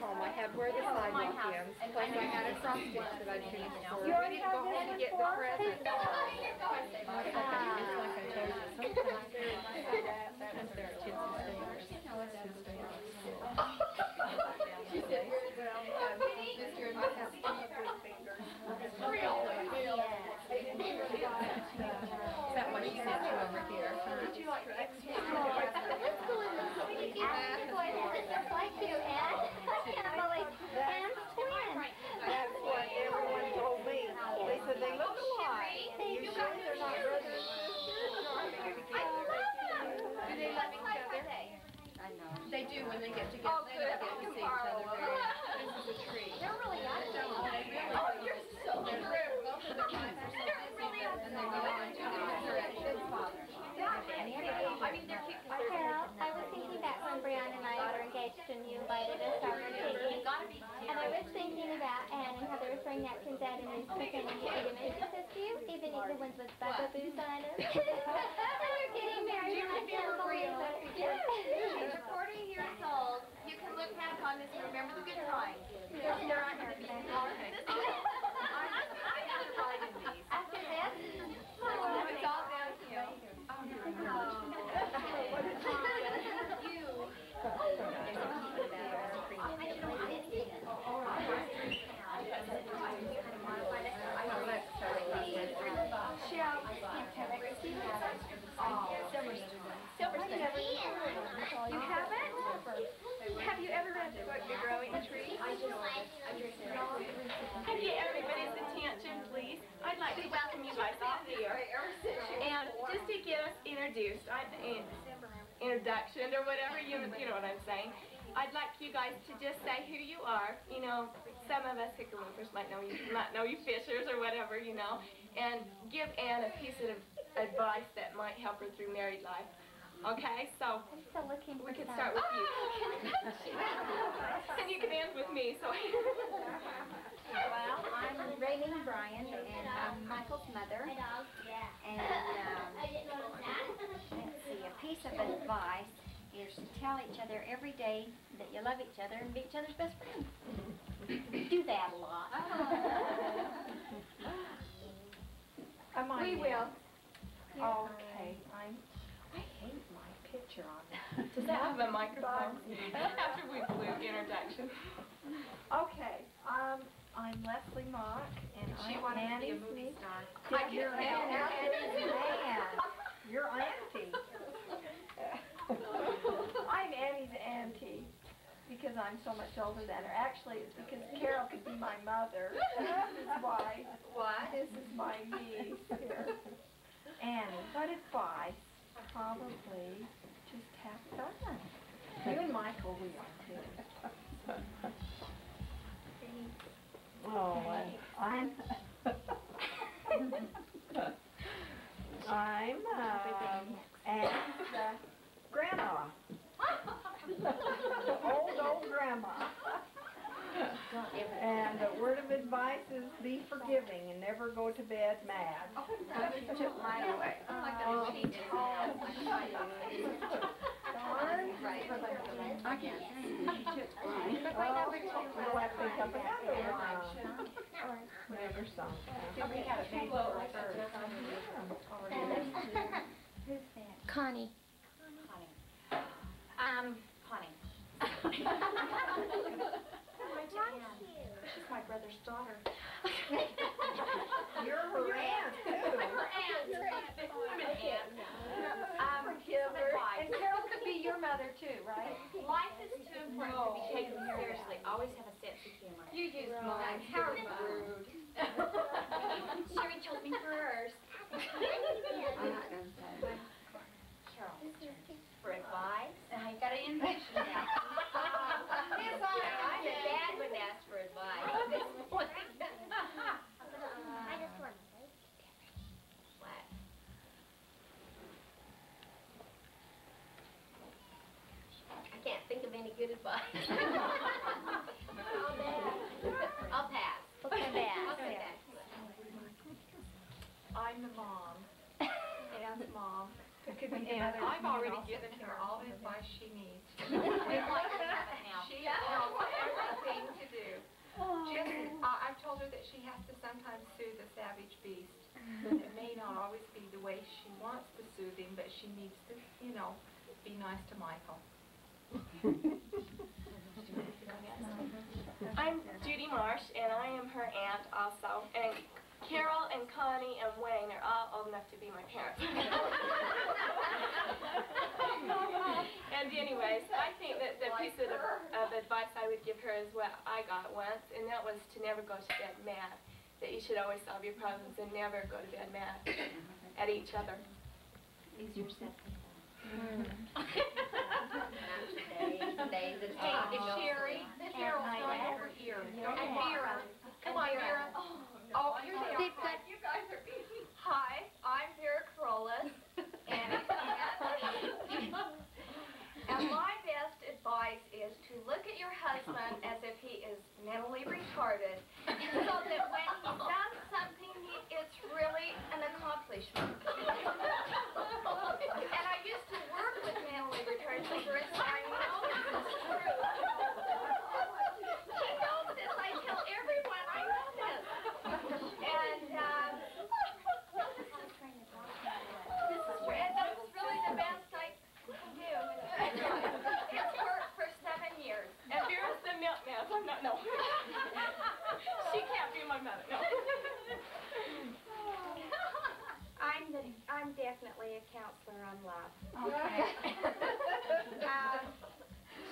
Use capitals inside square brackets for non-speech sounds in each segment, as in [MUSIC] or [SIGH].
home, I had where the sidewalk ends, plus I had a cross stitch that I'd finished before. You We already didn't go home to get the before? present. Is that why she sent you over here? Just like you, Ann. I can't believe Ann's twin. That's what everyone told me. They said they look alike. You sure they're not brothers and sisters? Do they love each other? They do when they get together. Oh, they don't get to see each other very [LAUGHS] This is a treat. They're really young. They really are. You're so true. Both of their lives are so busy, and they go on to their good father. I mean, they're cute because Carol, I was thinking back when Brianna and I were engaged and you invited us over to eat. And I was thinking about Anne and how they were throwing napkins out in this kitchen and you eat them. And says, do you even eat the ones with bugaboos on them? And we're getting married and I can't believe it. At 40 years old, you can look back on this and remember the good times. They're not here today. [LAUGHS] [LAUGHS] After this? Oh, it's all down to you. Oh, [LAUGHS] you haven't? Have you ever read the book, The Growing Tree? Can you everybody's attention, please? I'd like to welcome you guys all here. And just to get us introduced, I, in, introduction or whatever, you, you know what I'm saying. I'd like you guys to just say who you are. You know, some of us hickaroofers might know you, might know you fishers or whatever, you know, and give Anne a piece of advice that might help her through married life. Okay, so we can start with you. and you can end with me, so. Well, I'm Raylene Bryan, and I'm Michael's mother. And, um, piece of advice is to tell each other every day that you love each other and be each other's best friend. We do that a lot. Am I We in? will. Okay, I'm, I hate my picture on it. [LAUGHS] Does that have a microphone? [LAUGHS] After we blew introduction. Okay, um, I'm Leslie Mock, and She I'm wanted to be a Annie's movie niece. star. Yeah, you're Annie's man. You're auntie. [LAUGHS] I'm Annie's auntie because I'm so much older than her. Actually, it's because Carol could be my mother. [LAUGHS] This is why. What? This is my niece here. Annie, what advice? Probably just have fun. You and Michael, we are too. Oh, I'm, I'm, um, Anne's uh, grandma. [LAUGHS] old, old grandma. And the word of advice is be forgiving and never go to bed mad. Took mine away. Oh, darn. Oh. I can't Well, we'll have to pick up another one. Never song. We had a big boat first. Who's that? [LAUGHS] Connie. Um, Connie. She's my brother's daughter. [LAUGHS] You're her aunt too. Um, and Carol could be your mother too, right? Life is too important to be taken seriously. Always have a sense of humor. You use mine. How rude. [LAUGHS] Sherry chose me for hers. I'm not gonna say. Carol, for advice? I got an invitation now. [LAUGHS] Yes, I am. Your dad would ask for advice. What? I just want What? I can't think of any good advice. [LAUGHS] I'll pass. Okay, I'll Bass. say that. I'm the mom. Anne's mom. It could be And. I've already given her all the advice she needs. [LAUGHS] now. She knows everything to do. Just, I, I've told her that she has to sometimes soothe a savage beast. It may not always be the way she wants to soothe him, but she needs to, you know, be nice to Michael. [LAUGHS] I'm Judy Marsh, and I am her aunt also. And Carol and Connie and Wayne are all old enough to be my parents. [LAUGHS] and anyways, I think that the piece of, of advice I would give her is what I got once, and that was to never go to bed mad. That you should always solve your problems and never go to bed mad at each other. Hey, days. Sherry, right over here. Come on, Vera. Oh, they are. Got You guys are being. Hi, I'm Vera Carolus, and, my best advice is to look at your husband as if he is mentally retarded, so that when he does something, he, it's really an accomplishment. And I used to work with mentally retarded people, I know this is true. [LAUGHS] He knows this. I tell everyone I know this. And, um, this is, and that's really the best I can do. It's worked for seven years. And Vera's the milkman. I'm not, no. [LAUGHS] she can't be my mother, no. [LAUGHS] I'm the, I'm definitely a counselor on love. Okay. Um,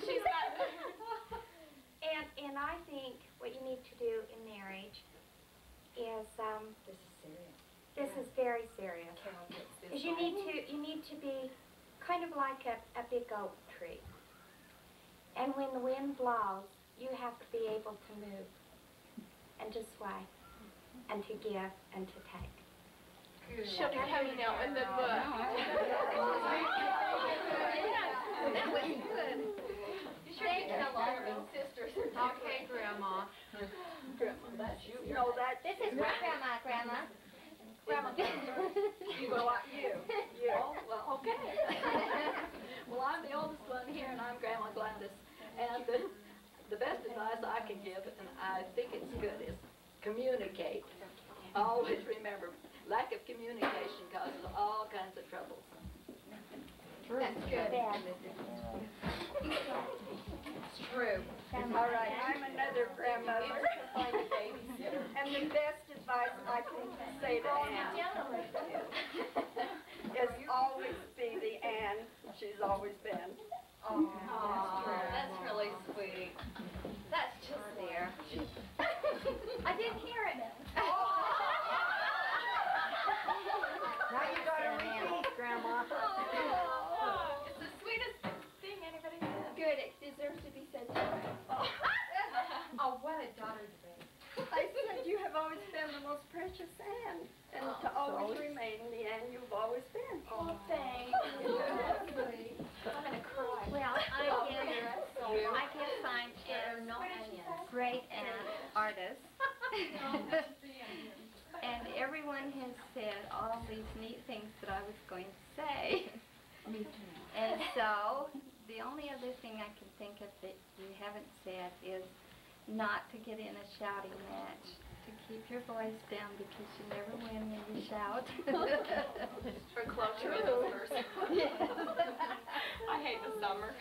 She's not. And, and I think what you need to do in marriage is, um, This is serious. this is very serious. Carol gets this Is you need to, you need to be kind of like a, a big oak tree. And when the wind blows, you have to be able to move and to sway and to give and to take. She'll be coming out in the book. [LAUGHS] [LAUGHS] That was good. You sure you tell all sisters. Okay, Grandma. [LAUGHS] Grandma, that's you. You know that, This is my grandma, grandma. Grandma, [LAUGHS] you go like you. You. Oh, well, okay. [LAUGHS] Well, I'm the oldest one here, and I'm Grandma Gladys. And the, the best advice I can give, and I think it's good, is communicate. Always remember, lack of communication causes all kinds of troubles. That's good. Bad. True. All right, I'm another grandmother. Find a babysitter. And the best advice I can say to Ann is always be the Ann she's always been. Oh, that's really sweet. That's just there. I didn't hear it. Now you gotta repeat, Grandma. It's the sweetest thing anybody said. Good, it deserves to be said. Oh, what a daughter to be. I said you have always been the most precious Ann, and oh, to always remain the Ann you've always been. Oh, thanks. [LAUGHS] I'm gonna cry. Well, I oh, guess, I guess I'm a great an artist. [LAUGHS] And everyone has said all these neat things that I was going to say. [LAUGHS] Me too. And so, the only other thing I can think of that you haven't said is not to get in a shouting match. To keep your voice down because you never win when you shout. [LAUGHS] For closure of those verses. [LAUGHS] [LAUGHS] I hate the summer.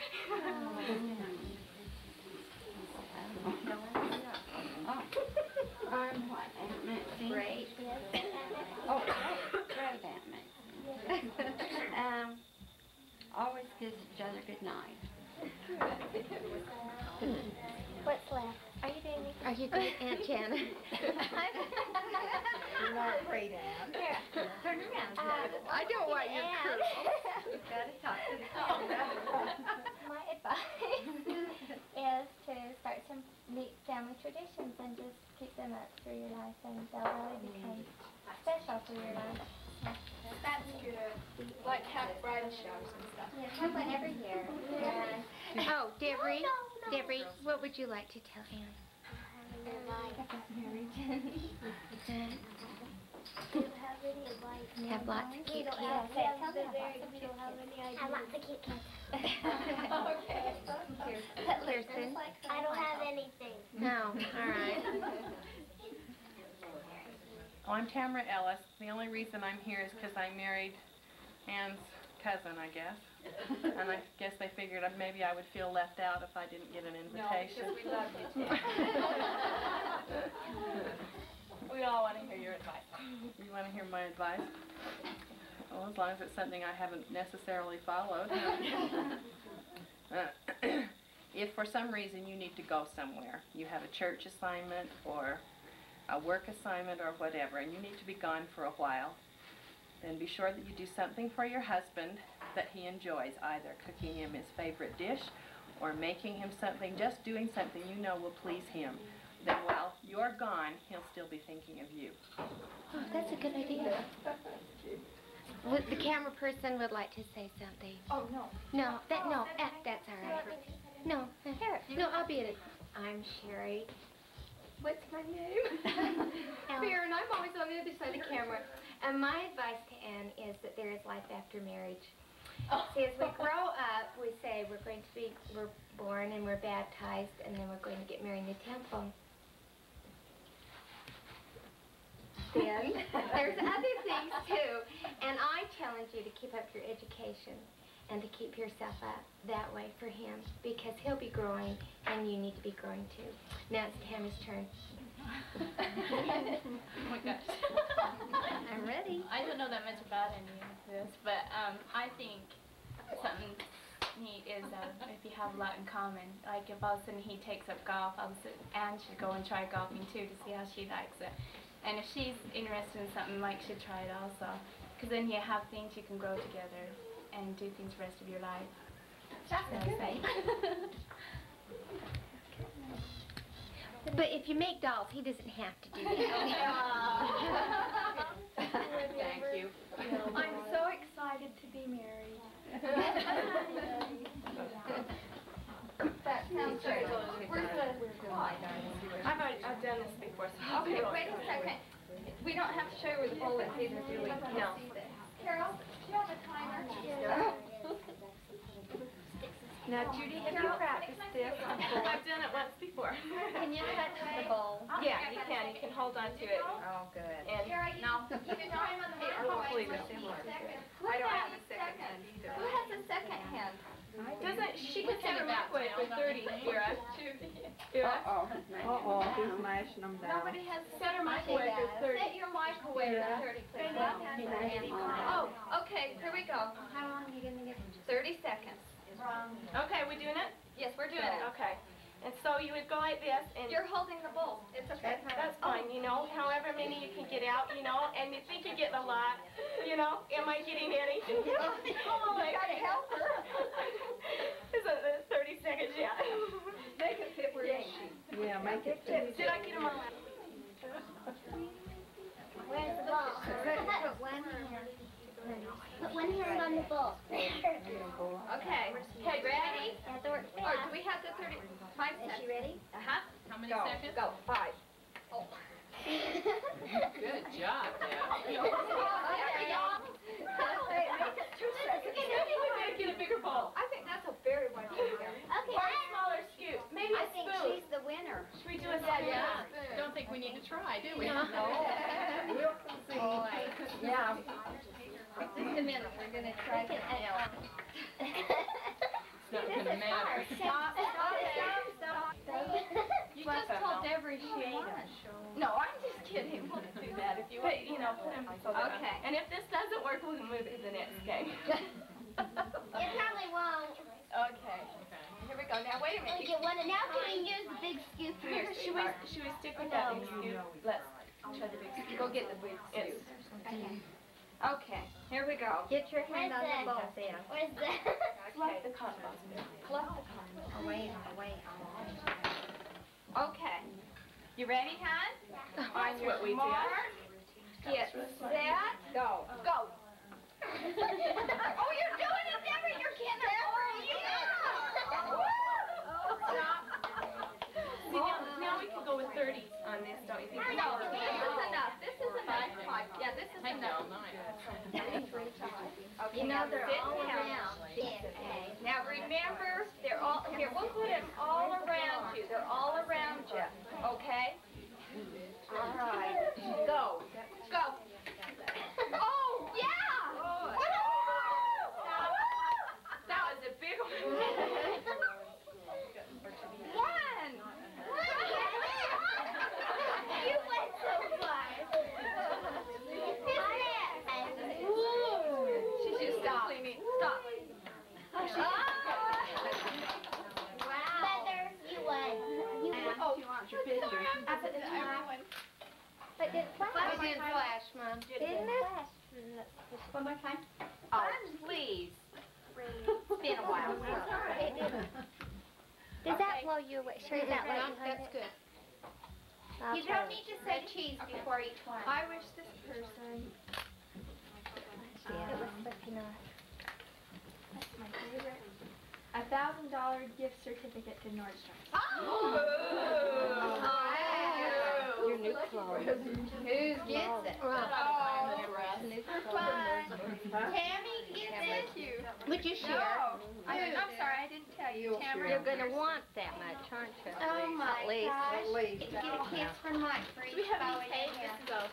I'm what, Aunt Maxine? Great. Oh, great Aunt Maxine. Um, always kiss each other good night. What's left? Are you doing Are Aunt Janet? [LAUGHS] You're not great Ann. Turn around. Uh, I don't want you Ann. Gotta talk to the camera. My advice [LAUGHS] is to start some neat family traditions and just keep them up through your life and they'll really become special for your life. That's good. Like have bridal showers and stuff. Yeah, have one every year. And, [LAUGHS] oh, Deborah, Deborah, what would you like to tell Anne? Have have lots of cute kids. Have lots of cute kids. Listen. I don't have anything. No, all right. Well, I'm Tamara Ellis. The only reason I'm here is because I married Ann's cousin, I guess. [LAUGHS] And I guess they figured maybe I would feel left out if I didn't get an invitation. No, we love you too. [LAUGHS] We all want to hear your advice. You want to hear my advice? Well, as long as it's something I haven't necessarily followed. [LAUGHS] Uh, [CLEARS THROAT] If for some reason you need to go somewhere, you have a church assignment or a work assignment or whatever, and you need to be gone for a while, then be sure that you do something for your husband that he enjoys, either cooking him his favorite dish or making him something, just doing something you know will please him. Then while you're gone, he'll still be thinking of you. Oh, that's a good idea. Would, the camera person would like to say something. Oh, no. No, that no, that's all right. No, eh, no, I'll be it. I'm Sherry. What's my name? [LAUGHS] Here, and I'm always on the other side of the camera. And my advice to Anne is that there is life after marriage. See, as we grow up, we say we're going to be, we're born and we're baptized, and then we're going to get married in the temple. Then [LAUGHS] [LAUGHS] there's other things too, and I challenge you to keep up your education and to keep yourself up that way for him because he'll be growing and you need to be growing too. Now it's Tammy's turn. [LAUGHS] Oh my gosh. I'm ready. I don't know that much about any of this, but um, I think something neat is uh, if you have a lot in common. Like if all of a sudden he takes up golf, all of a sudden Anne should go and try golfing too to see how she likes it. And if she's interested in something, Mike should try it also. Because then you have things you can grow together and do things the rest of your life. That's That's [LAUGHS] good. But if you make dolls, he doesn't have to do that. [LAUGHS] [LAUGHS] Thank you. I'm so excited to be married. That sounds good. Where's the slide? I've, already- I've done this before, so. Okay, wait a second. We don't have to show you where the bowl is either, do we? No. Carol, do you have a timer? Now, Judy, have you practiced this? [LAUGHS] I've done it once before. Can you touch the bowl? Yeah, you can, you can hold on to it. Oh, good. And Carol, you, you can time on the Hopefully the similar. Who I don't has have a a second hand either. Who has a second hand? doesn't, she can set her microwave for thirty, Vera. Vera, Uh-oh, uh-oh, who's mashing them down? Nobody has set her microwave for thirty. Set your microwave at thirty, please. Oh, okay, here we go. How long are you gonna get? Thirty seconds. Okay, we doing it? Yes, we're doing it. Okay. And so you would go like this and. You're holding the bowl. It's okay. That's fine, you know, however many you can get out, you know, and you think you're getting a lot, you know, am I getting any? [LAUGHS] Oh, [LAUGHS] my gotta help her. [LAUGHS] Isn't it thirty seconds yet? Make it fit where you Yeah, make it fit. Did I get them all? Where's the ball? One hand. Put one hand on the ball. Okay. Okay, ready? Have to work Or do we have the thirty, five Is she ready? Uh-huh. How many Go, seconds? go, five. Good job, [LAUGHS] Okay, y'all. Make it. Maybe we better get a bigger bowl. I think that's a very wise idea. Okay, Or a smaller scoop, maybe a I think she's the winner. Should we do a spoon? Yeah. Don't think we need to try, do we? [LAUGHS] [LAUGHS] We'll see. Yeah. Just a minute, we're gonna try something else. It's not gonna matter. Stop, stop, stop, stop. You just told Deborah she won. No, I'm just kidding. We'll do that if you want. But, you know, put them so that- Okay. And if this doesn't work, we'll move it to the next game. [LAUGHS] [LAUGHS] It probably won't. Okay. Here we go. Now, wait a minute. We get one and now can we use the big scoop Here, here? should we, should we stick with that big scoop? Let's try the big scoop. Go get the big It's, Okay, here we go. Get your hand on the bowl, Where's Sam. Where's the? fluff the cotton balls. The cotton. Oh, wait, oh, wait. Okay. You ready, hon? On That's your what we did. mark, get set, go. Go. [LAUGHS] oh, you're doing it, Deborah. You're getting it for you. Stop. See, now, now we can go with thirties on this, don't you think? No, this is enough. This is enough. Yeah, this is all night. You know, they're all around. Now remember, they're all, here, we'll put them all around you. They're all around you, okay? All right, go, go. Oh, yeah! That was a big. One! [LAUGHS] You went so far. She's just Stop. cleaning. Stop. Feather, you won. You won. Your picture. I put the time. But did flash. It didn't flash, Mom. Didn't it? One more time? Oh, please. It's been a while. It didn't. Does that blow you away? Sure, is that No, what you that's good. I'll You don't need to say cheese before each one. I wish this person. It was um, slipping off. That's my favorite. A thousand dollar gift certificate to Nordstrom. Oh! oh Your new clothes. Who gets it? Oh, Tammy gets it? Would you share? I, I'm sorry, I didn't tell you. Tamara. You're gonna want that much, aren't you? Oh my At least. gosh. Get a kiss from Mike for Do we each have bow any in tape? This is a.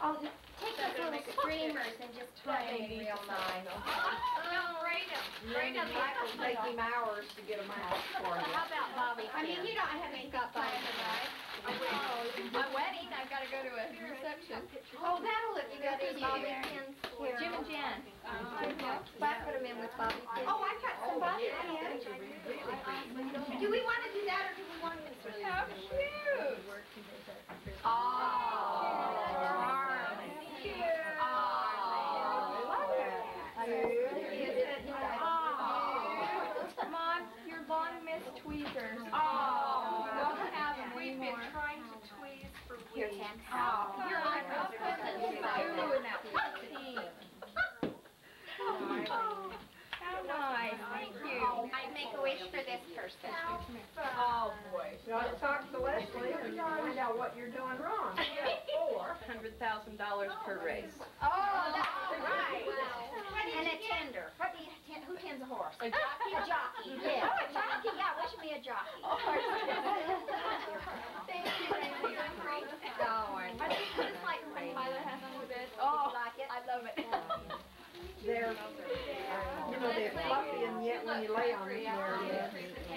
Oh, no, take those little streamers and just tie them in real nice. No, braid them. Braid them like Take him hours to get them out for you. How about Bobby? I mean, you don't have any got plans, right? My wedding, I gotta go to a reception. Oh, that'll look good in Bobby you. pins here. Jim and Jan. I put them in with Bobby pins. Oh, I got some Bobby oh, pins. Do we want to do that or do we want to? How cute. Mom, your long missed tweezers. Oh, don't have them We've been anymore. trying to tweeze for Here, weeks. Tam. Oh, Here, I I'll put them in Ooh, and that. How nice, thank you. I make a wish for this person. Oh, boy. You ought to talk to Leslie and find out what you're doing wrong. Hundred thousand dollars per race. Oh, that's right. And a tender. What do you, ten- who tends a horse? A jockey? A jockey, yeah. Oh, a jockey, yeah, wish me a jockey. Thank you, you. Darn. I just like Tyler has on the bed. Oh, like it? I love it. They're, you know, they're fluffy and yet when you lay on them, they're,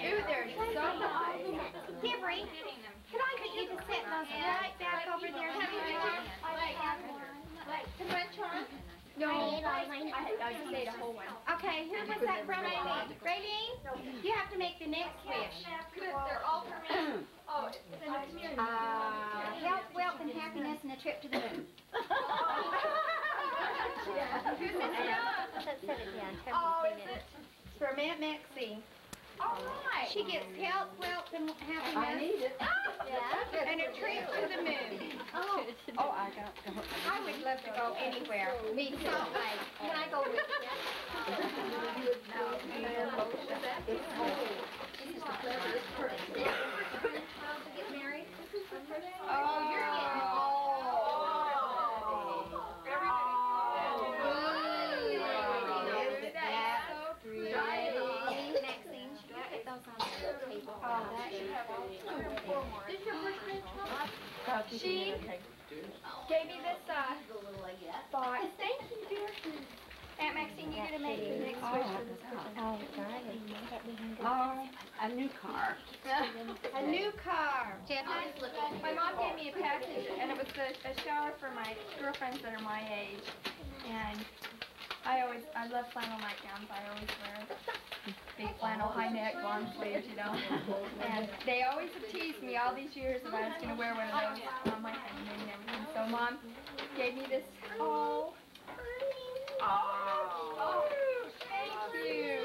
Ooh, they're so nice. Deborah, can I get you to set those right back over there? Too much, huh? No, I ate all mine. I, just ate a whole one. Okay, who was that from, Raylene? Raylene, you have to make the next wish. They're all for me. [CLEARS THROAT] Oh, it's community. Uh, health, wealth, and happiness, and a trip to the moon. Who's this from? Set set it down. Oh, is it? It's for Aunt Maxie. All right. She gets health, wealth, and I happiness, need it. Ah! Yeah. and a trip to the moon. [LAUGHS] Oh. oh, I got, I would love to go anywhere. Me too. Can I go with you? [LAUGHS] [LAUGHS] Get married? Oh, you're getting Maxine, should we get those on the table? She gave me this, uh, box. Thank you, dear. Aunt Maxine, you're going to make the next wish for this person. Oh, darling. Let me hang up. oh, a new car. a new car. My mom gave me a package, and it was a, a shower for my girlfriends that are my age. And I always, I love flannel nightgowns. I always wear big flannel high neck, long sleeves, you know. [LAUGHS] And they always have teased me all these years if I was gonna wear one of those on my honeymoon and everything. So mom gave me this. Oh. Oh, thank you.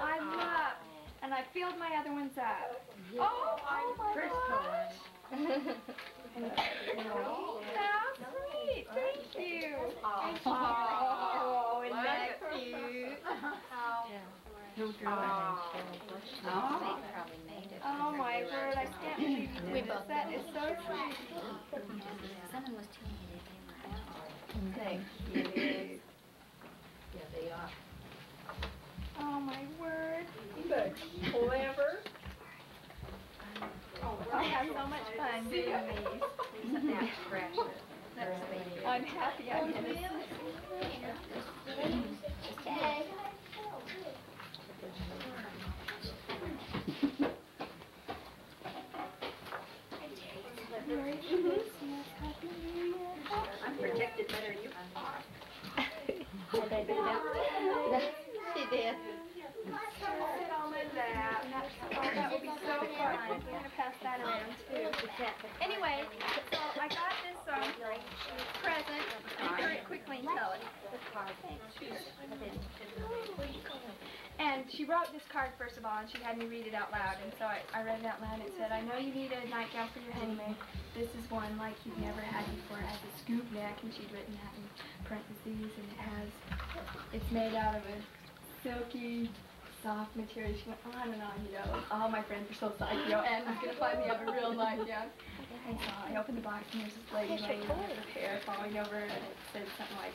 I love, and I filled my other ones up. Oh, oh, oh my gosh. How [LAUGHS] sweet, thank you. Oh, isn't that cute? Oh. Oh, oh my word, I can't believe you did this. That is so sweet. Someone was telling me that they were Thank you. Yeah, they are. Oh, my word. Clever. Oh, I have so much fun doing these. [LAUGHS] I'm happy I oh, did it. I'm protected better than you. She did. Anyway, so I got this, um, present. Enter it quickly and tell it. And she wrote this card first of all, and she had me read it out loud. And so I, I read it out loud. It said, "I know you need a nightgown for your honeymoon. This is one like you've never had before. It has a scoop neck, and she'd written that in parentheses. And it has, it's made out of a silky, soft material. She went on and on, you know. All my friends are so psyched, you know. And was gonna find me up a real nightgown. And so I opened the box, and there's this lady laying on her hair falling over, and it said something like.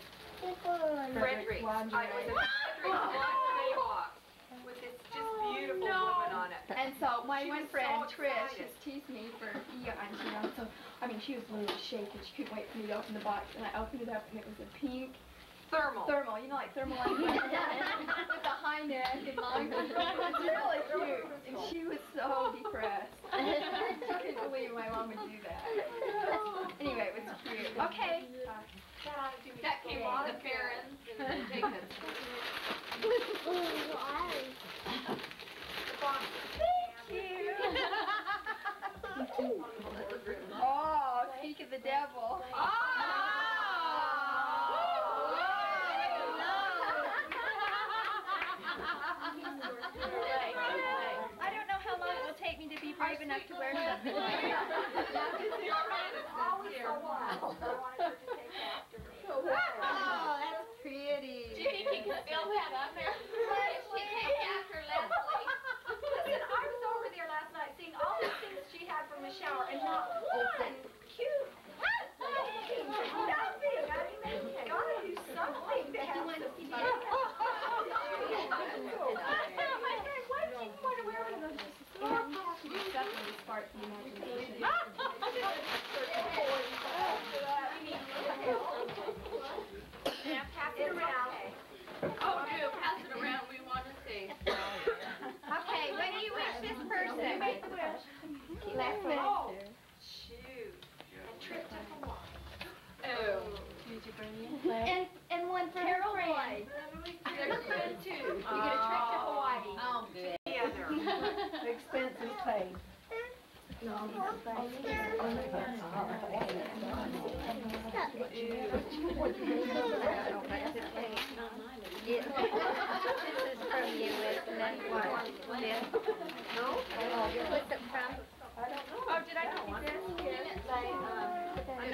Frederick's, I was lingerie. in [LAUGHS] Frederick's lingerie box with this just beautiful woman on it. And so my She one friend so Trish excited. has teased me for eons, you know. So I mean, she was literally shaking. She couldn't wait for me to open the box, and I opened it up, and it was a pink Thermal. thermal, you know, like thermal underwear [LAUGHS] with a high neck and long. It's really cute, and she was so depressed. [LAUGHS] she couldn't believe my mom would do that. Anyway, it was cute. Okay. That came on the parents [LAUGHS] and the Jacobs. Oh, speak of the devil. I don't know how long it will take me to be brave enough to wear something. Always so wild. Oh, that's pretty. Judy can fill that up there. after Leslie. Listen, I was over there last night seeing all these things she had from the shower and not one cute. Nothing. I mean, they gotta do something to have some. [LAUGHS] Why did you want to wear one of those? Definitely sparked the imagination. [LAUGHS] Now pass it around. Oh, do, pass it around, we want to see. Okay, what do you wish this person? You make the wish. Oh, shoot. A trip to Hawaii. Oh. Did you bring me And, and one for her friend. There's your friend too. You get a trip to oh. Hawaii. Oh, good. Together. [LAUGHS] Expenses paid. This is from you, isn't it? This? No? What's it from? Oh, did I give you this? Um,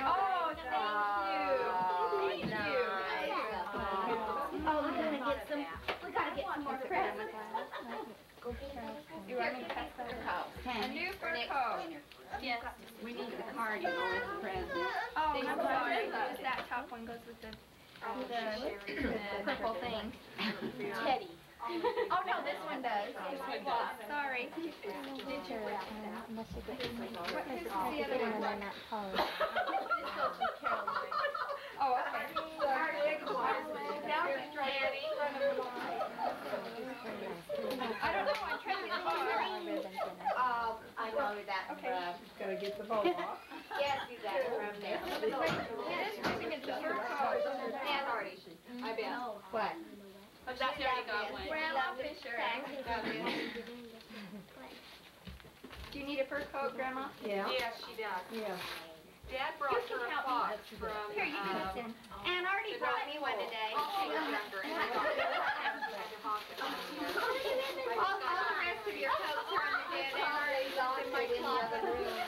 oh, Oh, thank you. Thank you. Oh, oh, we gotta get some, we gotta get some more presents. You want me to pass that around? A new fur coat. Yes. We need the card, you know, as a present. Oh, I'm sorry. That top one goes with the, oh, the, [COUGHS] the purple thing. [LAUGHS] Teddy. Oh, no, this one does. Sorry. What, who's the other one? [LAUGHS] This goes with Caroline. Oh, okay. Now she's trying I don't know, I'm trying to get the bar. Oh, I know that Okay. Gotta get the bow off. yes, you got it from there. This person gets the fur coat. And already. I bet. What? But that's already got one. Grandma Fisher. Do you need a fur coat, Grandma? Yeah. Yes, she does. Yeah. Dad brought her a box from, Here, you can um, listen. Ann already brought me one today. she was younger, and I got All, [LAUGHS] [LAUGHS] all the rest of your coats are on the bed in my closet.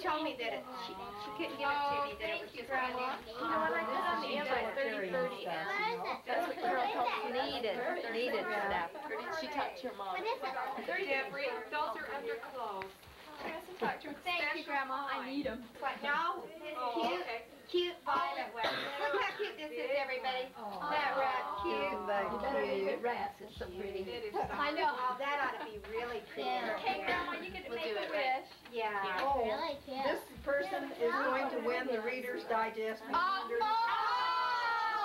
She told me that it, she, she couldn't give it to me, that it was just brand new. You know what, I put on the invite thirty thirty. That's what Carol told me needed, needed stuff. She talked to your mom. Deborah, those are underclothes. Thank you, Grandma, I need them. What, no, Oh, okay. Cute violet one. [COUGHS] Look how cute this is, everybody. That right, cute. Leave it rats, it's so pretty. I know. Oh, that ought to be really pretty. Yeah. Okay, Grandma, you get to We'll make a it right. wish. Yeah. Oh, really cute. This person is going to oh. win the Reader's Digest. Oh, oh,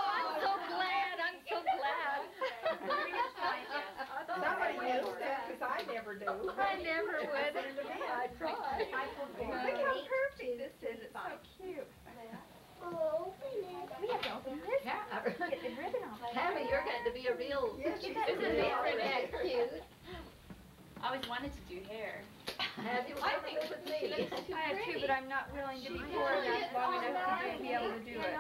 I'm so glad, I'm so glad. [LAUGHS] Somebody knows that, because I never do. I never would. I tried. Look how perfect this is, it's so cute. Oh, We have to open this. Yeah. Get the ribbon off. Tammy, you're going to be a real. Yes, she's This is really different, pretty. that's [LAUGHS] cute. I always wanted to do hair. Have you ever been with me? I had two, but I'm not willing to be poor enough long enough to be able to do it.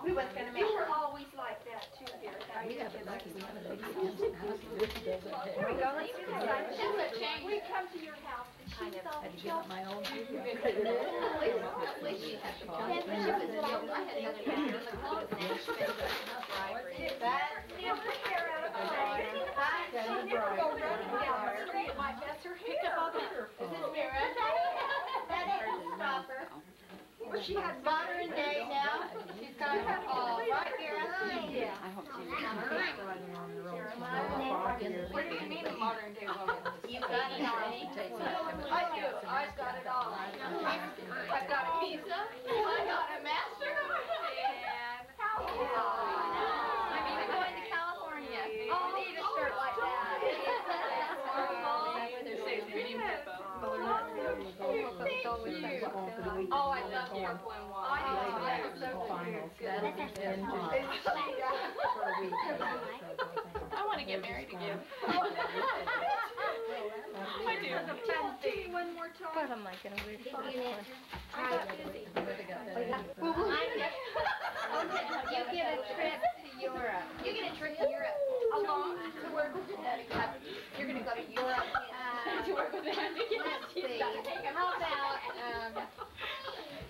We was gonna make. You were always like that too, dear. We have it lucky, we have a lady house who really does our hair. We go, let's do this. We come to your house and she's so Had to give up my own. Steal the hair out of her hair. She'll never go running down the street, it might mess her hair. Is this Mira? That ain't a stopper. Well, she has modern day now. She's got, oh, right here. Yeah. What do you mean a modern day woman? You got it already? I do, I've got it all. I've got a pizza, I got a master, and how Oh, I love purple and white. I do, that is I want to get married again. I do. One more time. What am I gonna do? I got busy. You get a trip to Europe. You get a trip to Europe. Along to work with the handicapped. You're gonna go to Europe. uh, To work with the handicapped. Let's see, how about, um,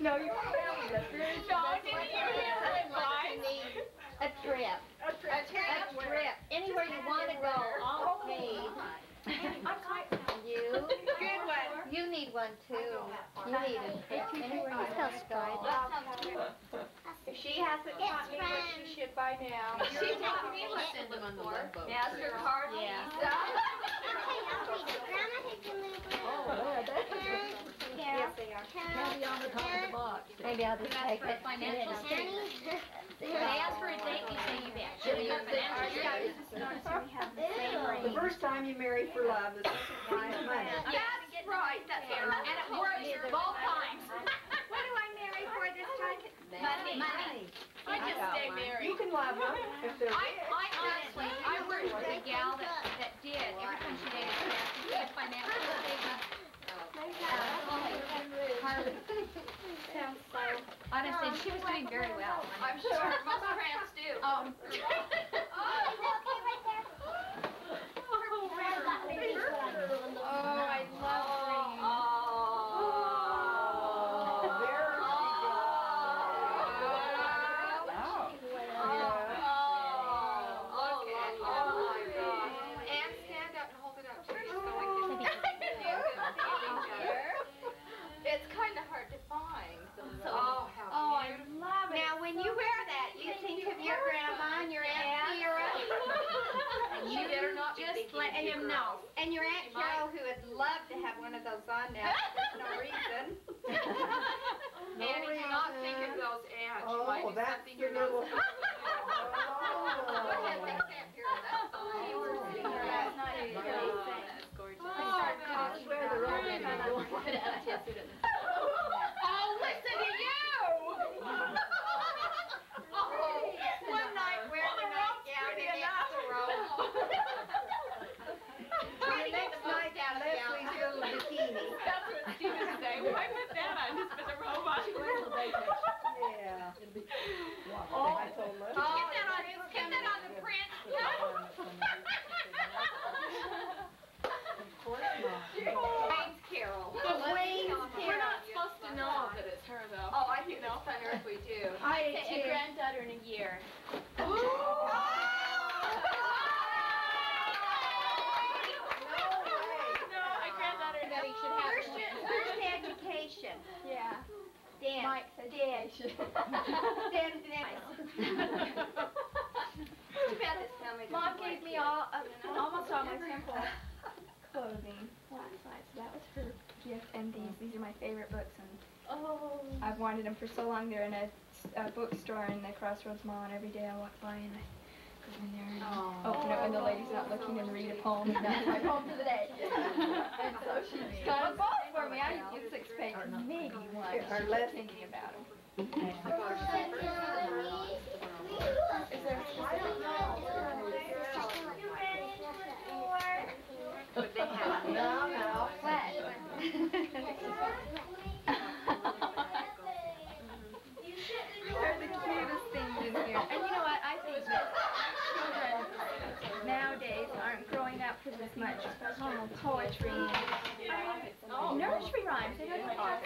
No, your family, that's very. No, didn't you hear her advice? A trip. A trip. A trip. Anywhere you wanna go, all paid. Oh you, Good one. you need one too. You need a trip. Anywhere you wanna go. If she hasn't taught me what she should by now. She taught me what to look for. MasterCard, Yeah. Visa. [LAUGHS] Okay, I'll read it. Grandma takes a little Yes, they are. Candy on the top of the box. Maybe I'll just take it. Financial statement. They ask for a date, you say you bet. Show your financial statement. The first time you married for love, the second time money. That's right, that's it. And it works both times. What do I marry for this [LAUGHS] time? Money. Money. I just stay married. You can love them if they're I, I honestly, I worked with a gal that, that did, every time she dated, she had to financial statement. Sounds so. Honestly, she was doing very well. I'm sure most parents do. Um, [LAUGHS] one of those on now, for no reason. [LAUGHS] And do not think of those ants. You might Oh, do that's something your you're not supposed to do. [LAUGHS] Oh. Go ahead, Oh. they can't hear that. You were sitting there last night and you were saying, Oh, gosh. Oh, [LAUGHS] listen to you! Oh, one night wearing the nightgown and it's the robe. Trying to get the most out of the Leslie's little bikini. that's what Steve was saying. Why put that on? Just put the robe on. Yeah. Oh, I told Leslie. Get that oh. on, get that on the print. Of course not. Wayne's Carol. The Wayne's We're not supposed to know that it's her though. Oh, I think it's funny if we do. I say a granddaughter in a year. No, Mom [LAUGHS] [LAUGHS] gave me all of, almost all my temple. Clothing. Last night, so that was her gift. And these, these are my favorite books, and oh. I've wanted them for so long. They're in a, a bookstore in the Crossroads Mall, and every day I walk by and I in there and open it when the lady's not looking and read a poem. [LAUGHS] And that's my poem for the day. [LAUGHS] and so she got a book for me. I get six pages, maybe one. Or less thinking about them. Is there a specific But they have. No, no. What? They're the cutest things in here. And you know what? I think that children nowadays aren't growing up with as much oh, poetry and nursery rhymes. They don't even have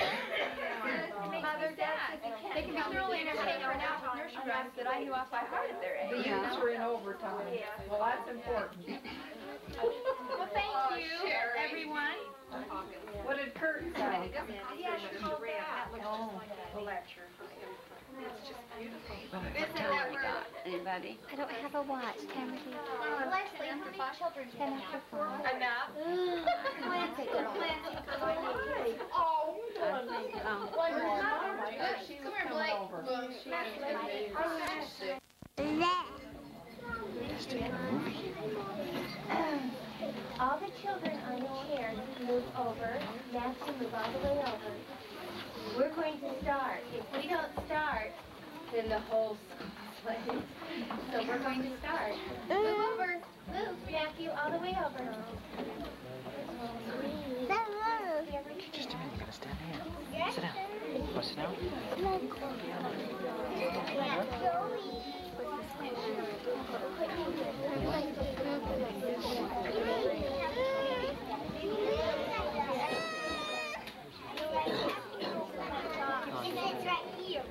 mother, dad. They can be thoroughly entertained right now with nursery rhymes that I knew off by heart at their age. The age. youths are in overtime. Well, that's important. Well, thank oh, you, everyone. What did Kurt say? Yeah, she called back. Oh. lecture. Isn't that where? Anybody? I don't have a watch, Cameron. Leslie, how many children do you Can I have? have one? Enough? Clancy, Clancy, because I need three. Oh, Um, Come here, Blake. All the children on the chairs move over. Nancy, move all the way over. We're going to start. If we don't start, then the whole school's late. So we're going to start. Move over. Move, Matthew, all the way over. Just a minute, you gotta stand here. Sit down. Want to sit down? It sits right here.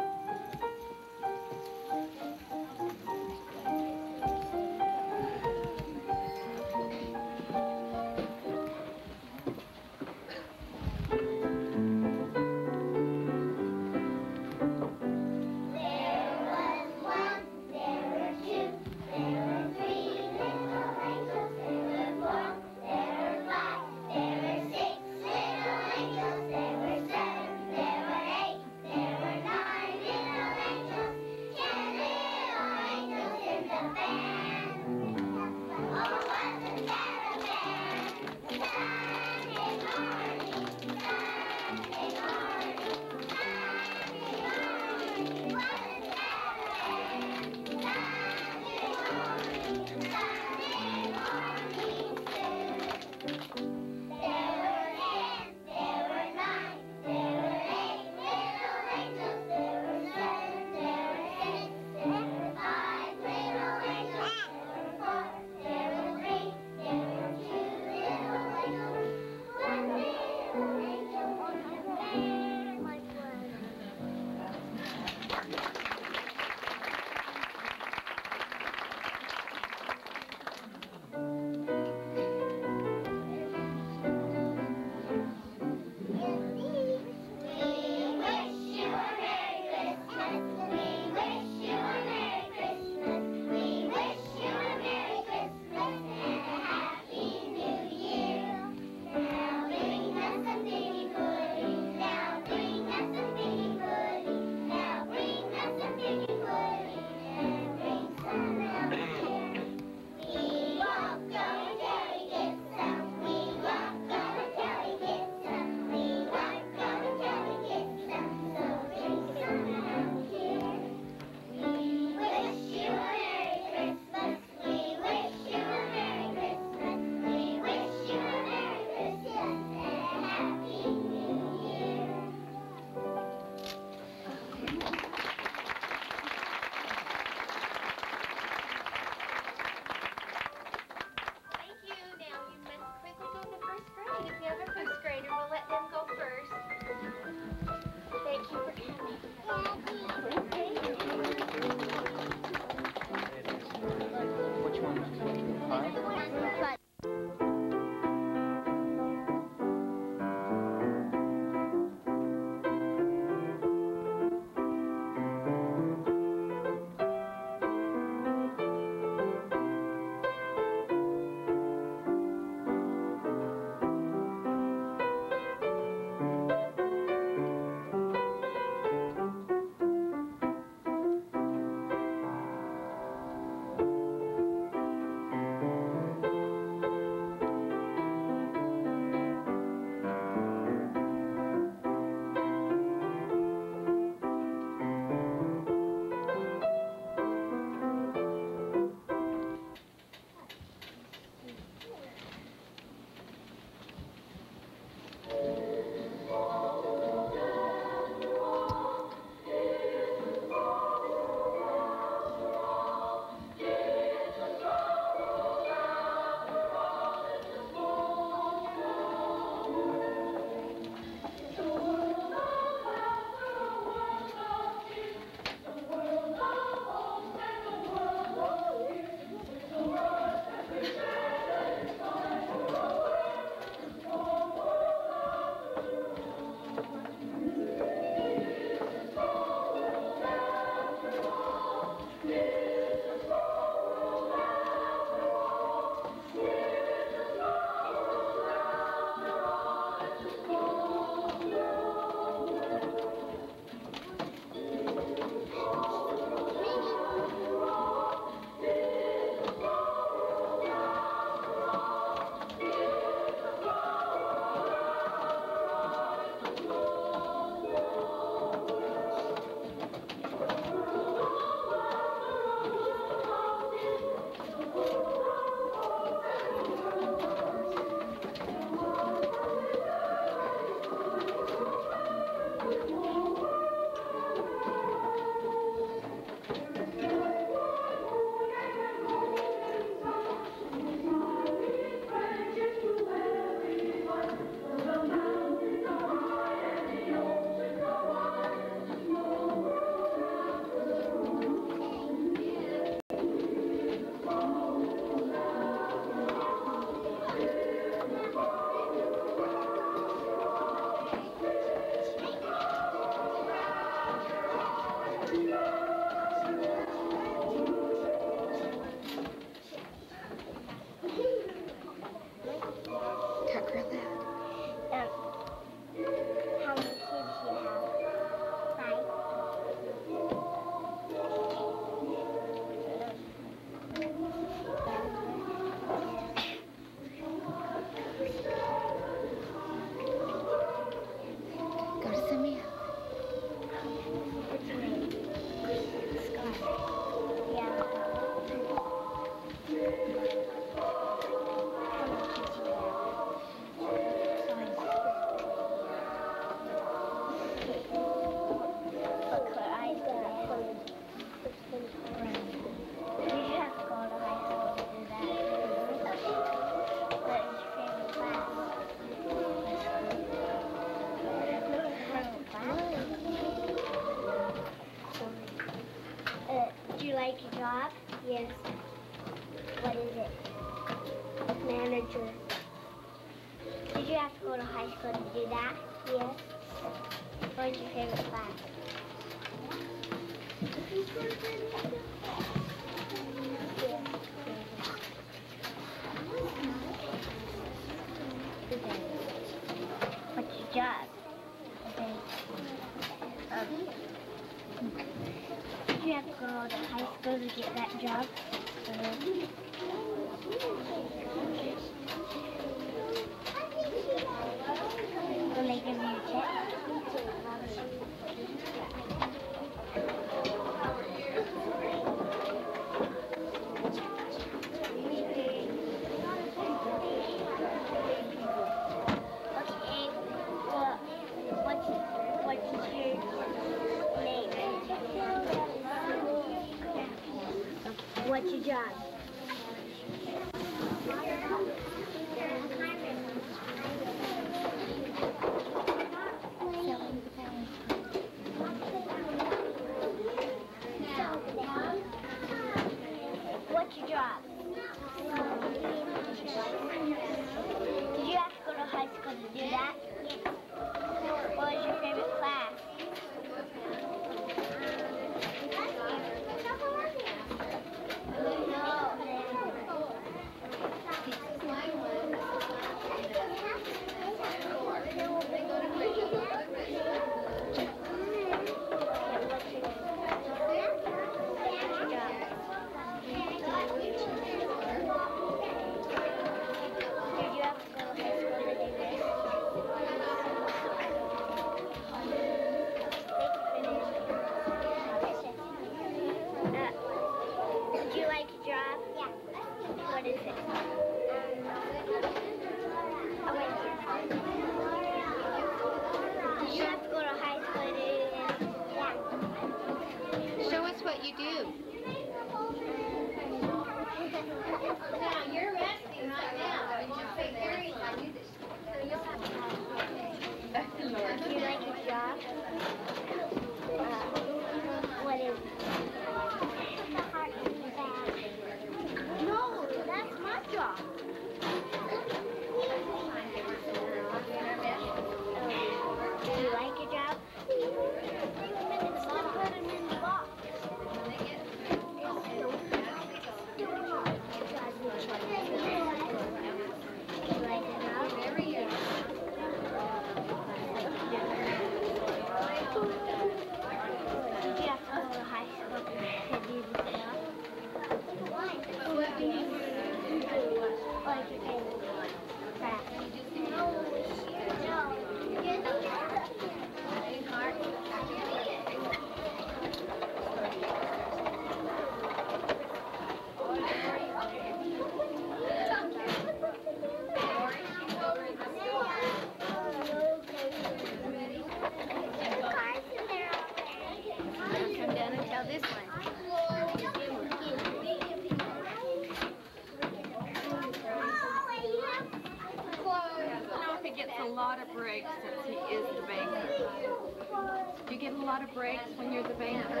lot of breaks when you're the banker?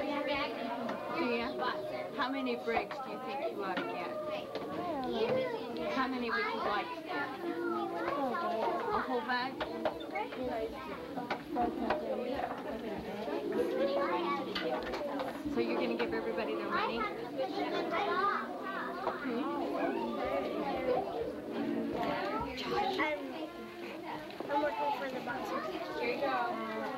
Do you? How many breaks do you think you ought to get? How many would you like? A whole bag? So you're going to give everybody their money? Hmm? I'm, I'm working for the boxer. Here you go.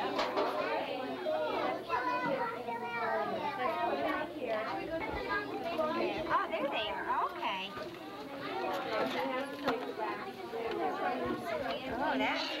ahora.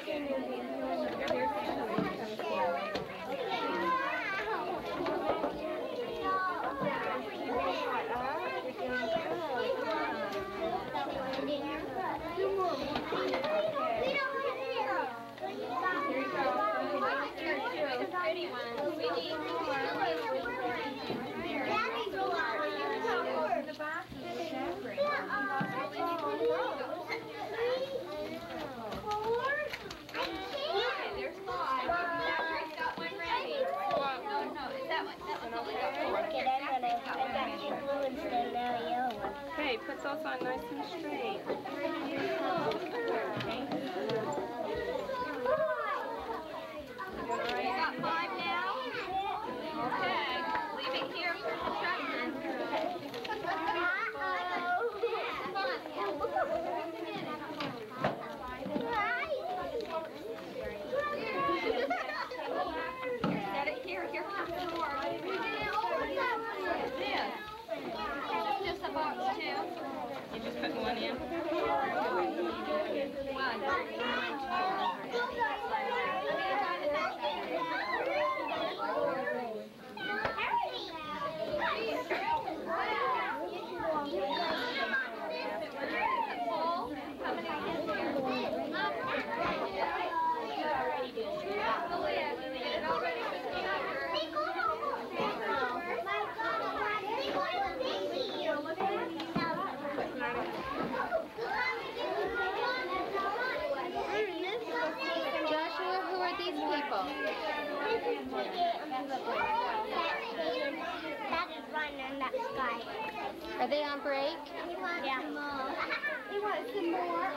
He wants some more?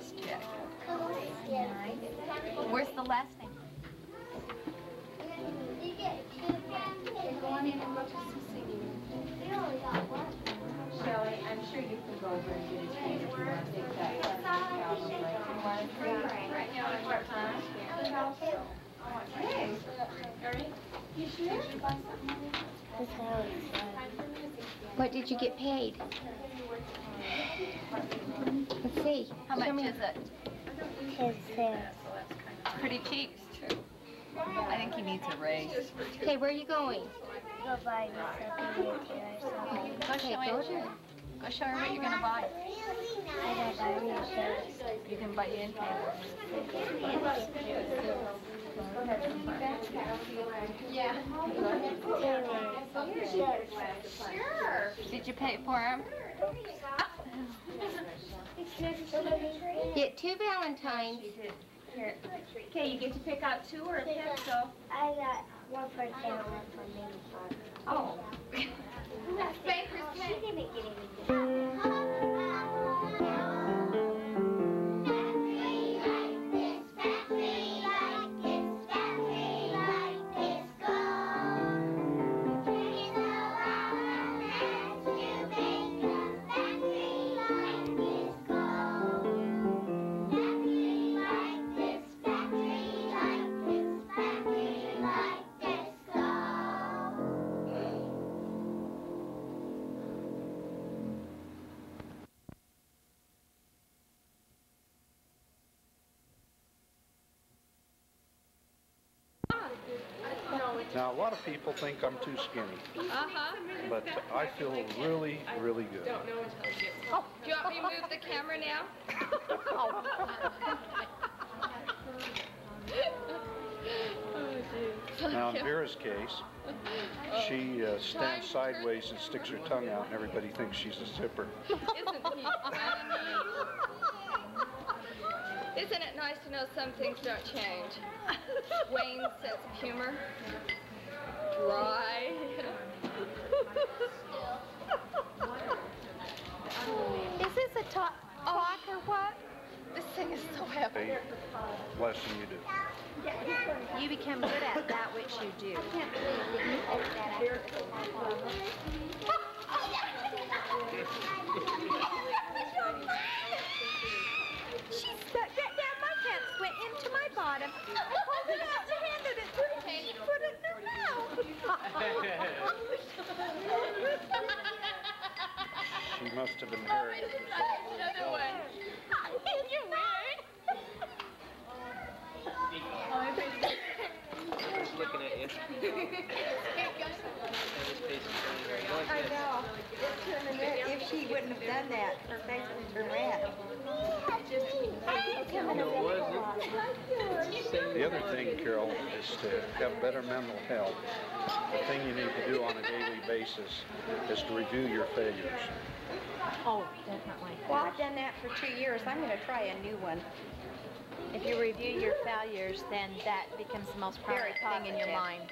Endorses his check. Where's the last name? Shelley, I'm sure you can go over and get his name if you want to take that class, probably. You want to free? Right now, it's part-time. Okay. You? What did you get paid? Let's see. How Show much me. is it? It's, uh, Pretty cheap. I think he needs a raise. Okay, where are you going? go buy me something with you or something. Go Okay, show go him. Go show her what you're gonna buy. I gotta buy me a shirt. You can buy you Sure. Did you pay for him? Get two Valentines. Okay, you get to pick out two or a pencil. I got one for Sam, one for oh. [LAUGHS] me. Oh. She didn't get anything. People think I'm too skinny, Uh-huh. but I feel really, really good. Oh, do you want me to move the camera now? Now, in [LAUGHS] Vera's case, she uh, stands sideways and sticks her tongue out, and everybody thinks she's a zipper. Isn't he funny? Isn't it nice to know some things don't change? Wayne's sense of humor. Dry. [LAUGHS] Is this a talk, talk or what? This thing is so heavy. Hey, less than you do. You become good at that which you do. I can't believe you said that She stuck that down my pants, went into my bottom. I pulled it out and handed it to her. She put it in her mouth. She must have oh, inherited this. Another one. You're weird. Just looking at you. [LAUGHS] I know. It's turning red. If she wouldn't have done that, her face would turn red. The other thing, Carol, is to have better mental health. The thing you need to do on a daily basis is to review your failures. Oh, definitely. Well, I've done that for two years. I'm gonna try a new one. If you review your failures, then that becomes the most Very prominent thing in your mind.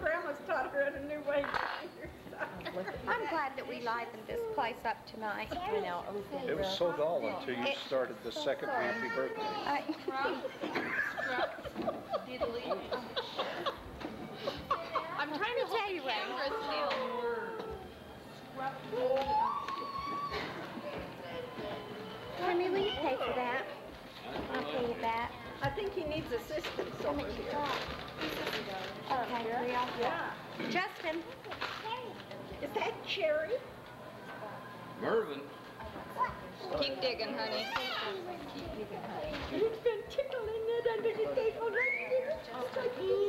Grandma's taught her in a new way. I'm glad that we livened this place up tonight. I know. It was so dull until you started the second happy birthday. I- I'm trying to tell you, camera still. Honey, will you pay for that? I'll pay you back. I think he needs assistance How much you got? Okay, real? Yeah. Justin, is that Cherry? Mervin. Keep digging, honey. He's been tickling it under the oh, table.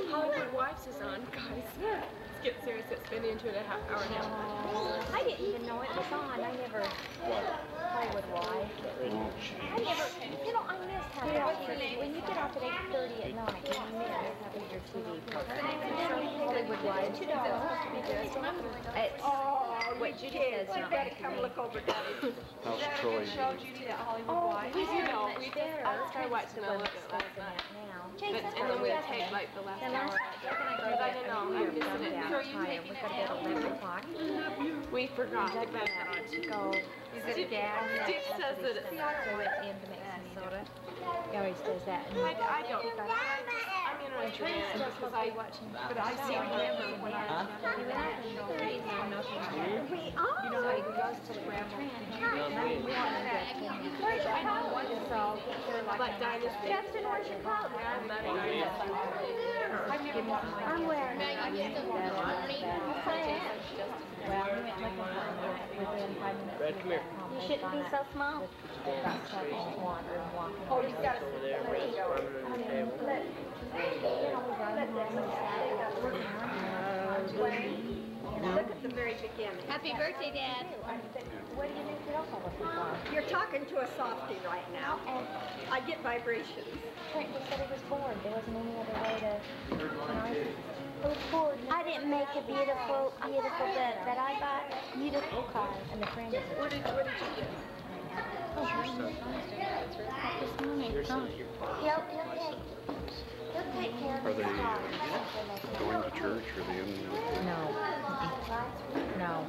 Hollywood Wives is on, guys. Let's get serious. It's been into a half hour now. I didn't even know it was on. I never. What? Hollywood Wife. I never, you know, I miss having TV. When you get off at eight thirty at night, you having your TV program. Hollywood dollars. It's, what Judy says, you gotta come look over Daddy's. How's Troy Show? Judy that Hollywood Oh, Wives. he's You know, we better. I started watching a little bit last night. And then we take like the last hour. last night, Jeff and I go But I to don't know, I'm missing it. So are you taking We it go to bed at eleven o'clock. We forgot to Jack put and I to go, is it dad? Steve says that it's. So we went into Minnesota. He always does that. And I, I don't, I'm interested in it because I, but I see remember when I was He went out and showed me how nothing happened. You know, he goes to the grandma. And we want to go to him. I know one So they're like. like Dynasty. Justin, where's your coat? I love Dynasty. I'm wearing it. I need to wear it. Well, we went looking for it within five minutes. Brad, come here. You shouldn't be so small. Oh, got stuff on water and walking. Oh, you got Over there, where it's farther than the table. Look at the very beginning. Happy birthday, Dad. What do you think you're all? You're talking to a softie right now. I get vibrations. Trent just said he was bored. There wasn't any other way to, you know, I didn't make a beautiful, beautiful bed, but I got beautiful cars. and the friend is. What did, what did you get? This morning. Your son, your He'll, he'll take, he'll take care of Are his they going to church or the in? No. No.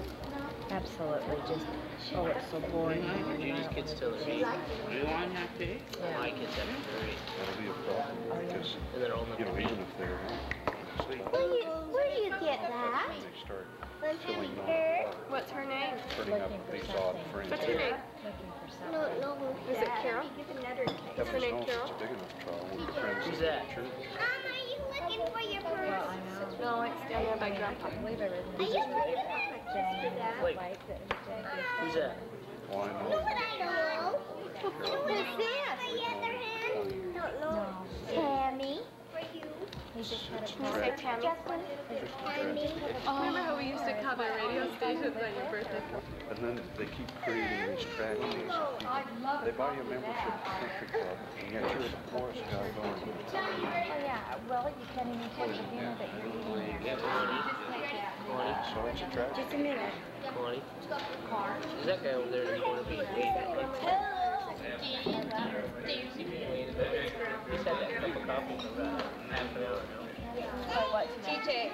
Absolutely. Just, oh, it's so boring. Judy's kids still are eight. Do you want that tea? My kids have are eight. That'll be a problem oh, because, And they're old enough you know, even if they're [LAUGHS] asleep, Where you, where do you get that? they start From filling on her? What's her name? turning up these odd fringes. What's her name? No, something. no, Is it? Carol? Heaven her name Carol? it's a big enough trial when the friends Who's that? church. Mom, are you looking for your purse? I. No, it's down there by Grandpa. can't believe everything. Are you looking at Wait, Like that who's that? Well, I You know know. what I know? Who's this? On the other hand? Don't know. No. Tammy. Remember how we used to cover radio stations on your birthday? And then they keep creating these tragedies. They buy you a membership at the country club, and yet you're the poorest guy going. Oh, yeah. Well, you can't even take the dinner that you're eating. Yeah, Connie. Connie. So it's a tragedy. Just a minute. Connie. Is that guy over there in the corner being He's had that cup of coffee for about half an hour now. TJ.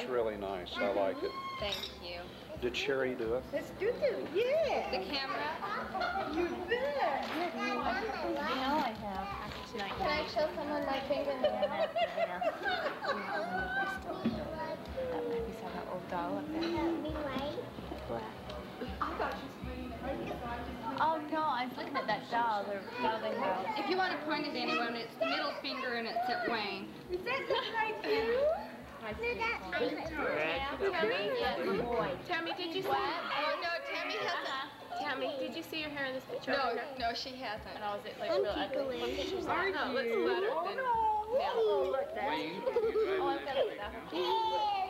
That's really nice. I like it. Thank you. Did Sherry do it? It's doo doo, yeah. The camera? You bet. You know I have. Tonight. Can I show someone my fingernail? [LAUGHS] doll up there. Help me right. Oh no, I was looking at that doll, the doll they have. If you want to point at anyone, it's the middle finger and it's at Wayne. Is that just like you? Oh, Tammy? Yes. Tammy, did you see? Oh no, Tammy hasn't. Tammy, did you see your hair in this picture? No, no, she hasn't. And I was like I'm real ugly. giggling. No, it looks better than. Oh, oh look, that's Oh, I've got it now.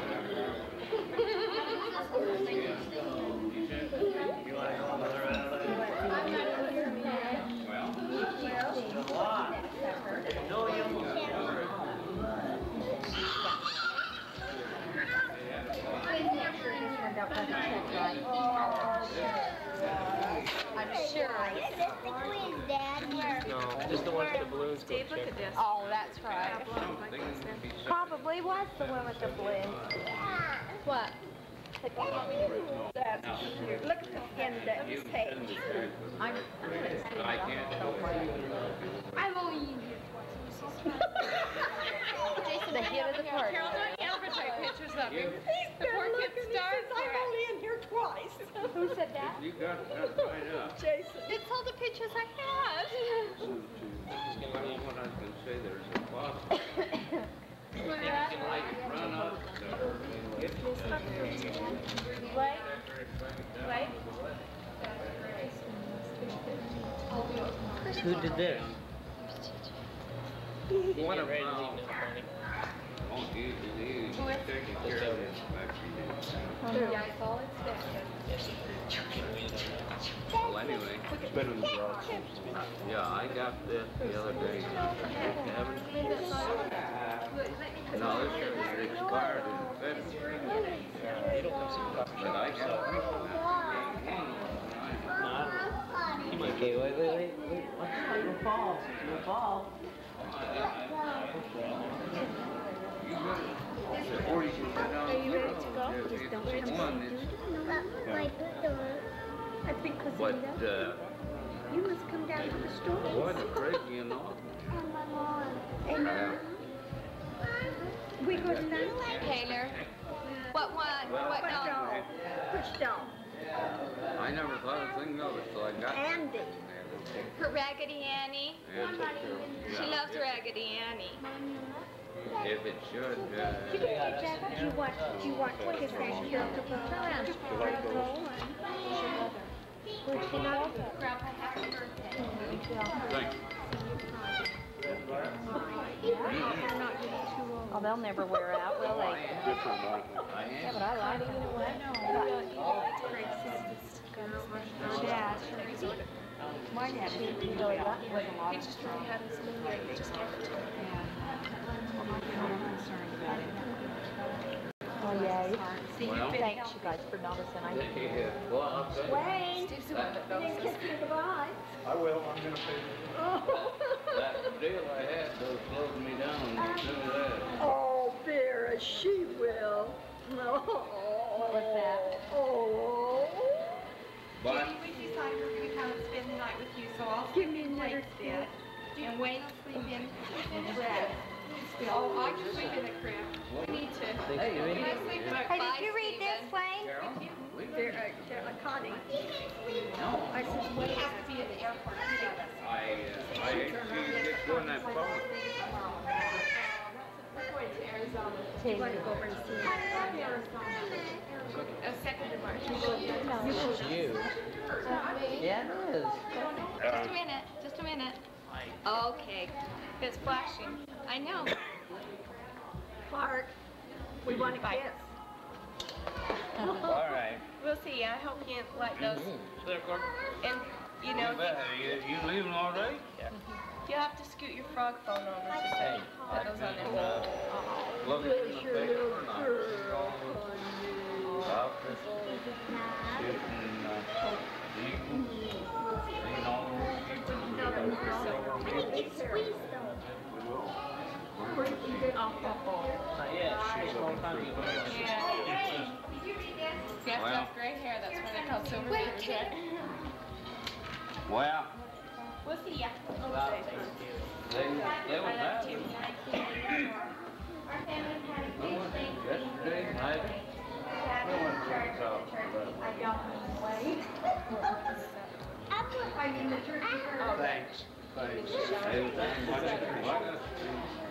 I'm sure. Is this the quiz, Dad? No, just the one with the balloons. go Steve, look at this. Oh, that's right. Probably was the one with the blue. What? That's cute. Look at the end of that page. I'm, I can't. I've only the hit of the party garbage I'm only in here twice. [LAUGHS] Who said that? You got that right up. Jason. It's all the pictures I have. I can say there's a Who did this? One of them. Yeah, it's all Well, anyway. It's in the garage. Yeah, I got this the other day. No, this is expired in February. I Okay, wait, wait, wait, wait. Watch your fall. Your fall. Are you ready to go? Just don't wait I think because But, uh, you must come down to the store. what a crazy you know. And Yeah. we go to that. Taylor, what one, Well, what What dog? dog? Which dog? I never thought a thing of it till I got it. Andy. Her Raggedy Annie. Yeah, take care of it. She Yeah. loves Raggedy Annie. If it should, Do you uh, watch, do you watch what is that? You have to go around. Where'd she go? Grandpa, happy birthday. thanks. Oh, they'll never wear out, will they? Yeah, but I like it. You know what? Yeah. Mine had it. You know, that was a lot. He just really had his little, he just gave it to her. Oh, yeah. Well- Thanks, you guys, for noticing. I Yeah, well, I'll tell you. Wayne, you didn't kiss me goodbye. I will, I'm gonna pay you. Oh. [LAUGHS] That deal I had, so slowed me down, you knew that. Oh, Vera, she will. No. What was that? Oh. But, we decided we're gonna come and spend the night with you, so I'll Give me in another Blake's. And Wayne will sleep in, in the crib. Oh, I can sleep in the crib. We need to. Hey, you ready? I sleep in the Hey, did you read this, Wayne? There, uh, there, Connie. no, I said, we have to be at the airport, three. I, uh, I hate to get going that phone. We're going to Arizona. Take want to go over and see Uh, second of March. It's you. Yeah, it is. Just a minute, just a minute. Okay, it's flashing. I know. Clark, we want to kiss. All right. [LAUGHS] We'll see. I hope you like those. There, Clark. And, you know, You bet. You, you leaving all right? you have to scoot your frog phone over to Hey. put those on Uh, there. Look at the paper or not? Out there shooting, uh, eagles, seeing all those people. Yeah, she's a long time ago. Yeah. You have to Well. have gray hair. That's why they call silver Wait, hairs. Well, We'll see ya. they, they was out. Yesterday night. We went to the top, but Thanks, thanks. everything went in. Like us. Kids, uh,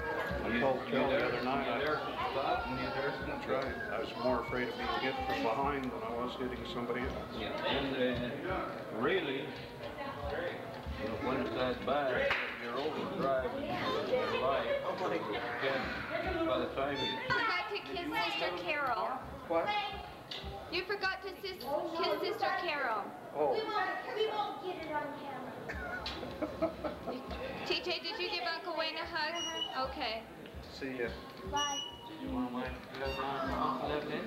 Worry about. I the other night, I- there to stop and you there to that's right, I was more afraid of being hit from behind than I was hitting somebody else. And uh, really, when it's that bad, you're overdriving your life. Can, by the time you Forgot to kiss Sister Carol. What? You forgot to sis- kiss Sister Carol. Oh, We won't, we won't get it on camera. TJ, did you give Uncle Wayne a hug? Okay. See ya. Bye. You want my, you have my mom left in?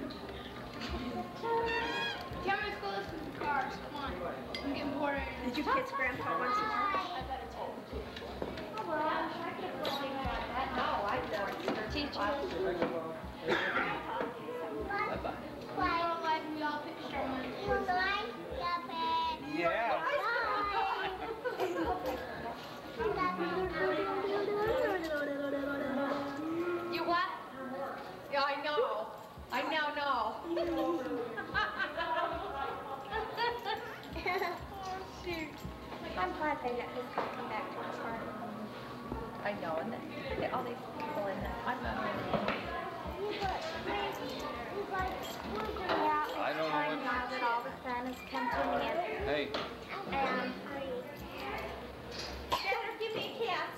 Tell me to go listen to the cars. Come on. I'm getting bored. Did you kiss Grandpa once more? No, I don't. Teacher. Bye-bye. Bye. Like we all picture one. Bye. Yeah. You what? Yeah, I know. I now know. oh, shoot. I'm glad they let this come back to the park. I know, and then look at all these people in there. I'm not really. I don't know what... now that all the fun has come to an. Hey. Um, give [LAUGHS] me a kiss.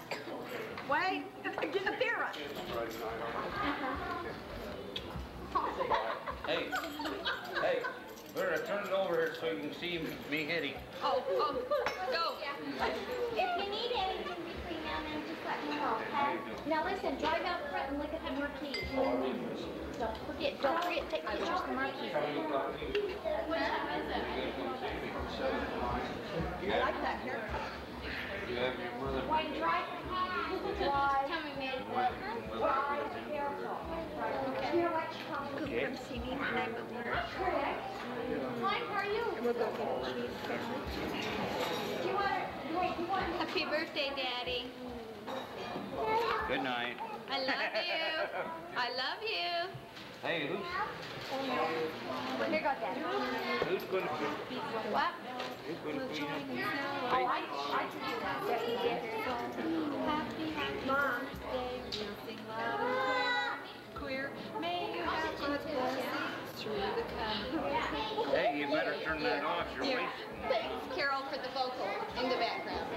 Wait, give the beer up hey, hey, better turn it over here so you can see me hitting. Oh, oh, go. if you need anything between now and then, just let me know, okay? Now listen, drive out front and look at the marquee. Don't forget, don't forget to take pictures of the marquee. I like that haircut. You have your mother. Wait, drive, drive. Tell me, man. Drive careful. You know what, Tom? Go come see me tonight with me. Mike, how are you? And we'll go get a cheese sandwich. Do you want to, wait, you want to? Happy birthday, Daddy. Good night. I love you. [LAUGHS] I love you. Hey, who's, Here goes Daddy. who's gonna, What? who's gonna clean up? Oh, I, I can do that. Hey, you better turn that off, you're Here. wasting. Thanks, Carol, for the vocal in the background.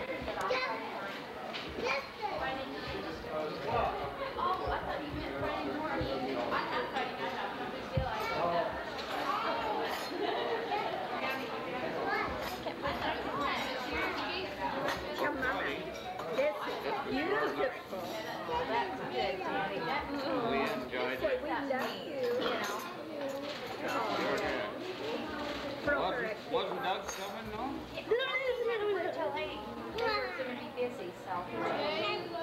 Come on. This is beautiful. That's good, Daddy. We enjoyed it. We love you, you know. Throw her Wasn't, a wasn't Doug coming, no? Until eight. We're gonna be busy, so.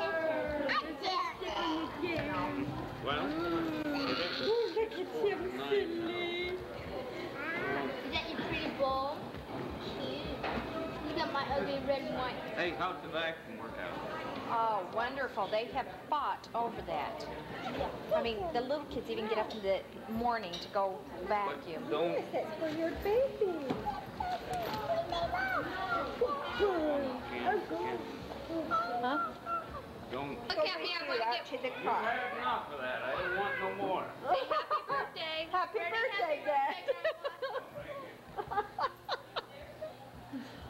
Well, Is that your pretty ball? Cute. You got my ugly red and white. hey, how'd the vacuum work out? Oh, wonderful. They have fought over that. I mean, the little kids even get up in the morning to go vacuum. Don't, That's for your baby. Huh? don't. Look at me, I'm gonna get to the car. Enough of that, I don't want no more. Happy birthday. Happy birthday, Dad.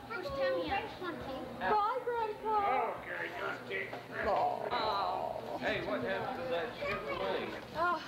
Where's Tammy at? Come on, Bye, Grandpa. Okay, just take. Oh. Hey, what happened to that Chevrolet? Oh.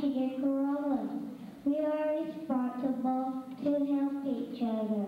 Michigan Gorillas. We are responsible to help each other.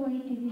This is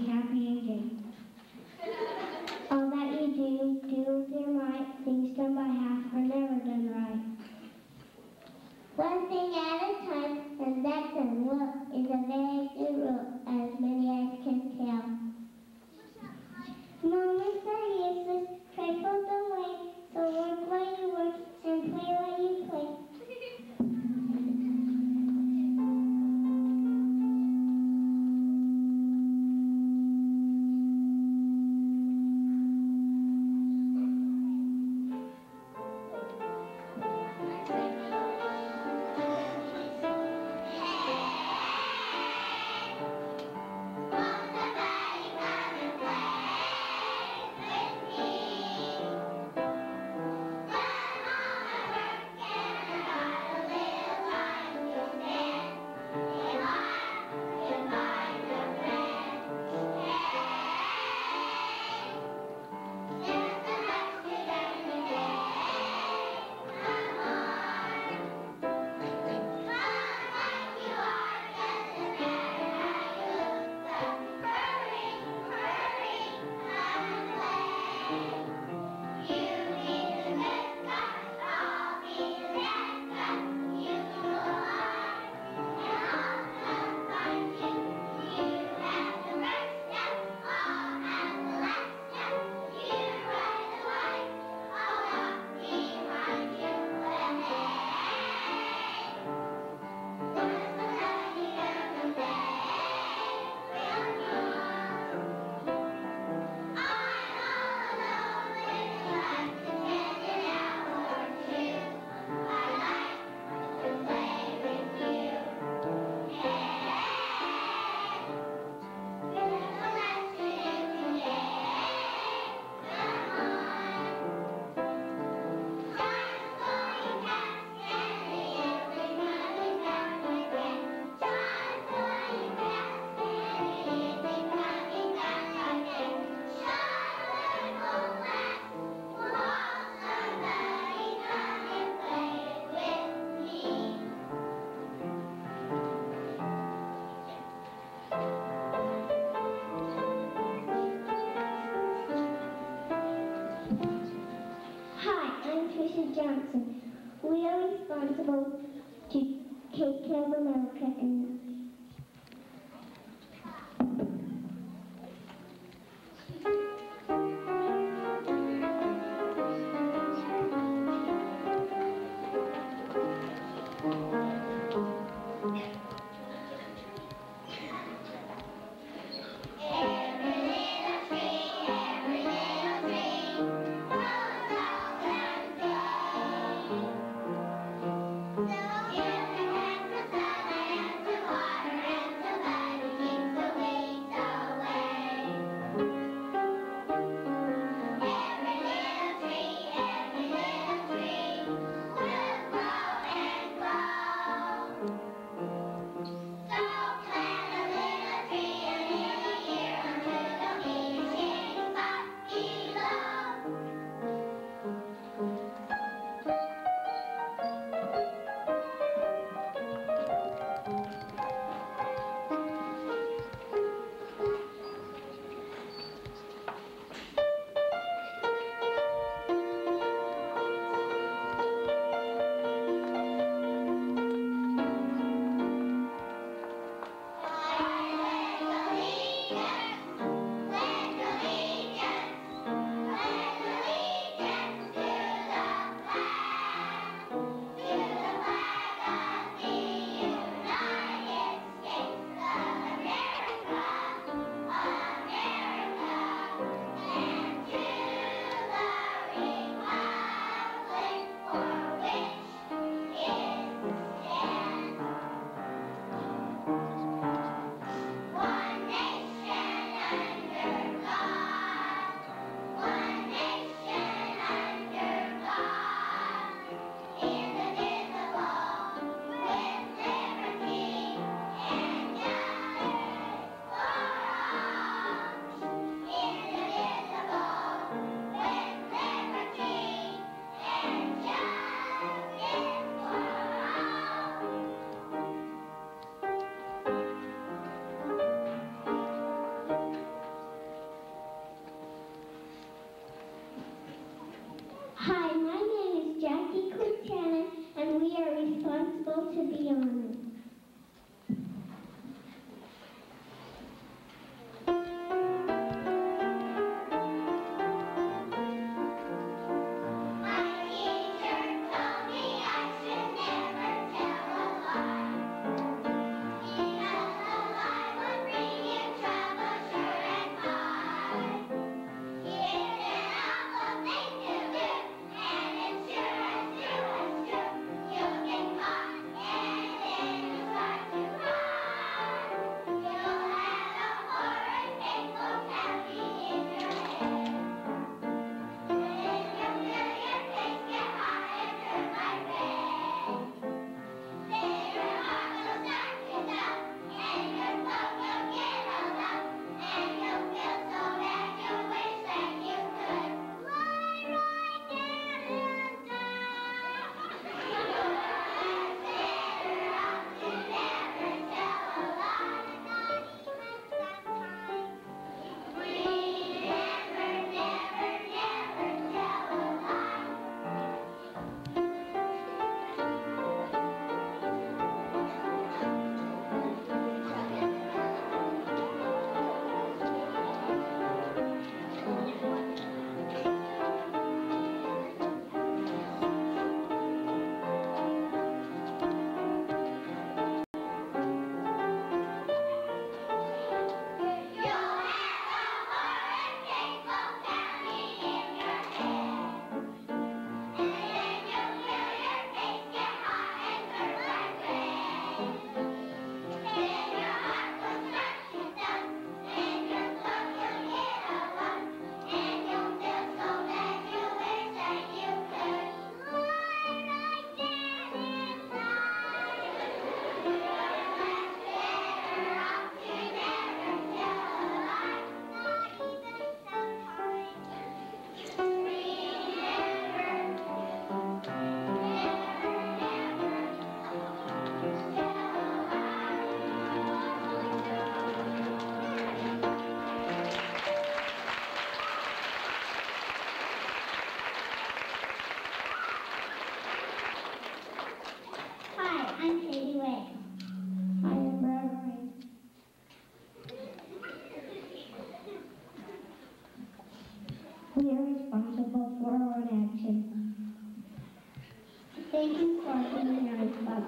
Thank you for being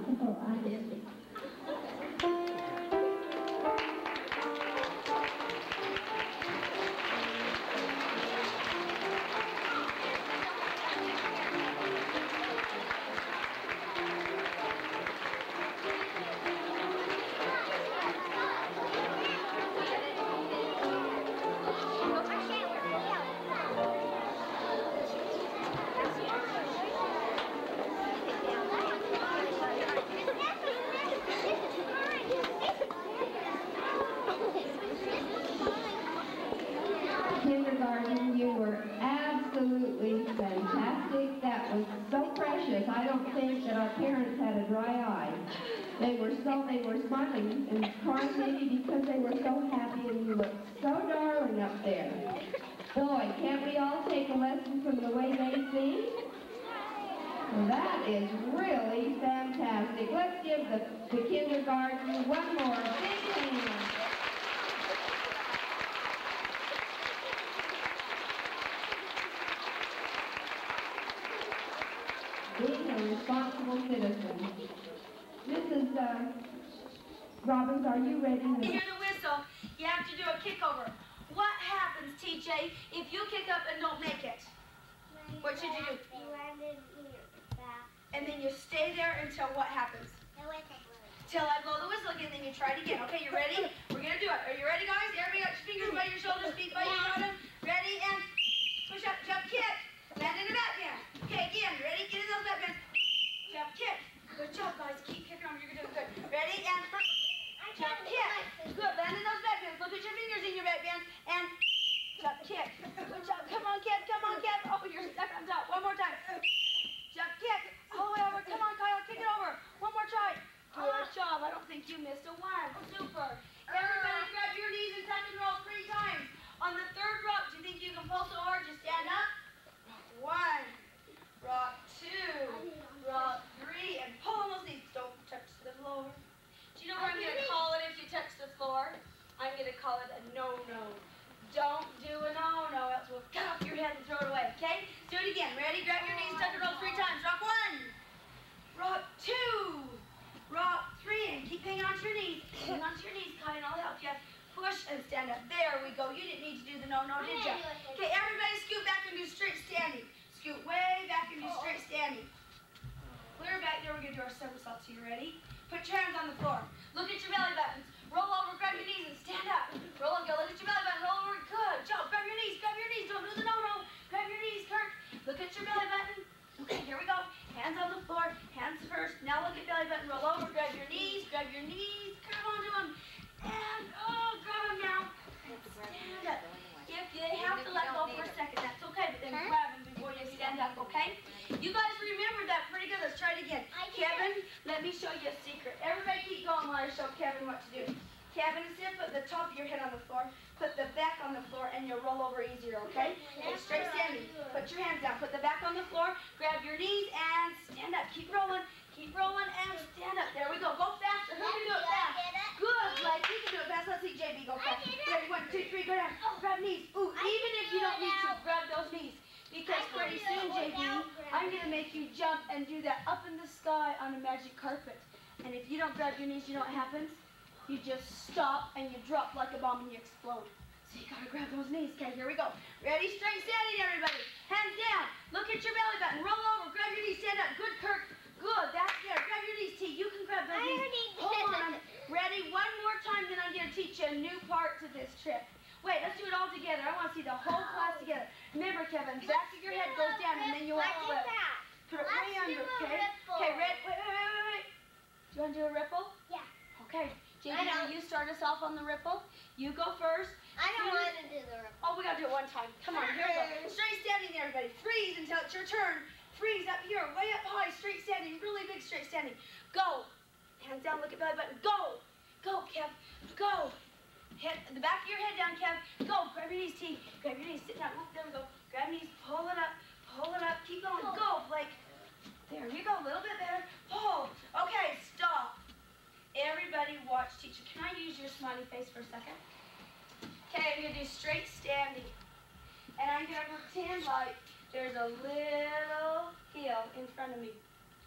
kindergarten. I'm going to make you jump and do that up in the sky on a magic carpet. And if you don't grab your knees, you know what happens? You just stop and you drop like a bomb and you explode. So you gotta grab those knees. Okay, here we go. Ready? Straight standing, everybody. Hands down. Look at your belly button. Roll over. Grab your knees. Stand up. Good, Kirk. Good. That's there. Grab your knees, T. You can grab those knees. Hold on. Ready? One more time, then I'm gonna teach you a new part to this trip. Wait, let's do it all together. I want to see the whole class together. Remember, Kevin, back of your head goes down and then you won't flip. Put it way under, okay? Okay, red. Wait, wait, wait, wait, wait. Do you want to do a ripple? Yeah. Okay. JD, I know. will you start us off on the ripple? You go first. I don't want to do the ripple. Oh, we gotta do it one time. Come on, here we go. Straight standing, everybody. Freeze until it's your turn. Freeze up here, way up high, straight standing, really big straight standing. Go. Hands down, look at belly button. Go. Go, Kev. Go. Head, the back of your head down, Kev. Go. Grab your knees, T. Grab your knees. Sit down. Oop, there we go. Grab knees. Pull it up. Pull it up. Keep going. Go, Blake. There you go. A little bit better. Pull. Okay, stop. Everybody watch teacher. Can I use your smiley face for a second? Okay, I'm gonna do straight standing. And I'm gonna pretend like there's a little hill in front of me.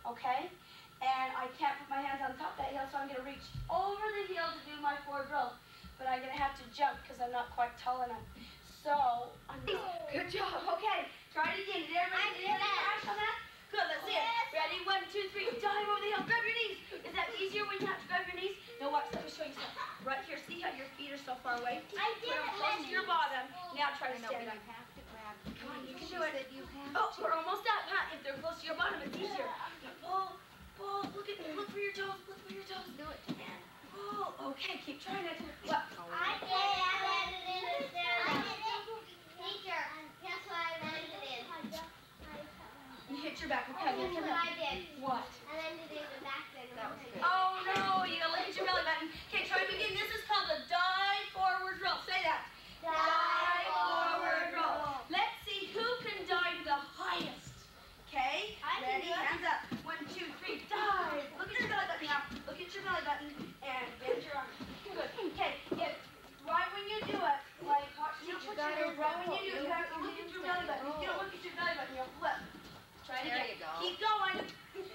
okay? And I can't put my hands on top of that hill, so I'm gonna reach over the hill to do my forward roll. But I'm gonna have to jump because I'm not quite tall enough. So, I'm good job. Okay, try it again. Did everybody get a crash on that? Good, let's see it. Ready? One, two, three. Dive over the hill. Grab your knees. Is that easier when you have to grab your knees? No, watch. Let me show you something. Right here. See how your feet are so far away? I did. Put them close to your bottom. Now try to stand up. Come on, you can do it. Oh, we're almost up, huh? If they're close to your bottom, it's easier. Now pull, pull. Look at, look for your toes. Look for your toes. Do it. And pull. Okay, keep trying it. What? I did. I landed in the stairwell. Teacher, guess what I landed in? You hit your back. Okay, Guess come what on. I did? What? I landed in the back then. That was good. Oh no, you gotta look at your belly button. Okay, try it again. This is called the dive forward roll. Say that. Dive forward roll. Let's see who can dive the highest. Okay? I Ready? Hands up. One, two, three, dive. Look at your belly button now. Look at your belly button and bend your arms. Good. Okay. If right when you do it, like watch your you you belly button. You don't look at your belly button, you'll flip. Try it again. you go. Keep going.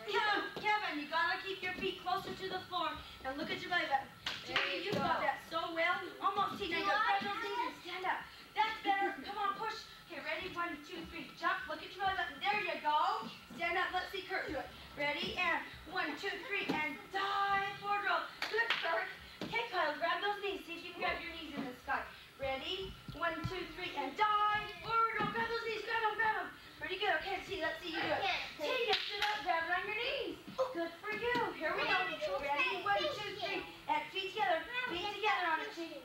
Kevin, Kevin, you gotta keep your feet closer to the floor and look at your belly button. Jimmy, you got that so well. Almost, Tina. Go grab those knees and stand up. That's better. Come on, push. Okay, ready? One, two, three. Jump. Look at your belly button. There you go. Stand up. Let's see Kurt do it. Ready? And one, two, three, and dive forward roll. Good, Kurt. Okay, Kyle, grab those knees. See if you can grab your knees in the sky. Ready? One, two, three, and dive forward roll. Grab those knees. Grab them, grab them. Pretty good. Okay, see, let's see you do it. Tina, sit up. Grab it on your knees. Good for you. Here we go. Ready? One, two, three. And feet together. Feet together on it.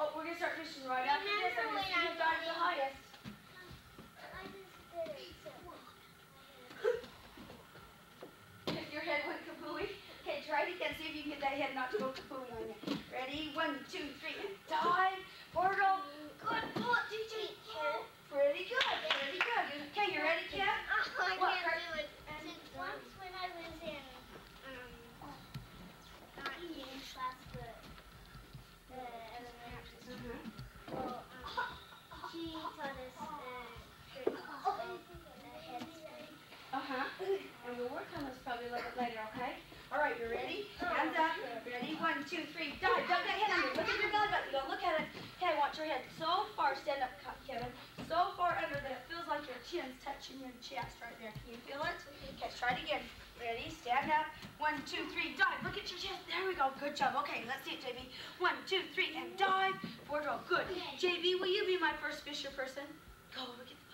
Oh, we're gonna start fishing right after this. I'm gonna see who dives the highest. [LAUGHS] Your head went kapooey. Okay, try it again. See if you can get that head not to go kapooey on you. Ready? One, two, three, and dive. Roll. Good. Pull it, DJ. Pretty good. Pretty good. Okay, you ready, Kim? Oh, I What, can't do it. Since once when I was in, um, not eating class, but, uh, elementary school. Well, um, she taught us, uh, certain stuff, the head spin. Uh-huh. And we'll work on this probably a little bit later, okay? All right, you ready? Hands up. Ready? One, two, three. Dive. Dump that head under. Look at your belly button. Don't look at it. Okay, want your head so far. Stand up, Kevin. So far under that it feels like your chin's touching your chest right there. Can you feel it? Okay, try it again. Ready? Stand up. One, two, three. Dive. Look at your chest. There we go. Good job. Okay, let's see it, JB. One, two, three, and dive. Forward roll. Good. JB, will you be my first fisher person? Go. Look at the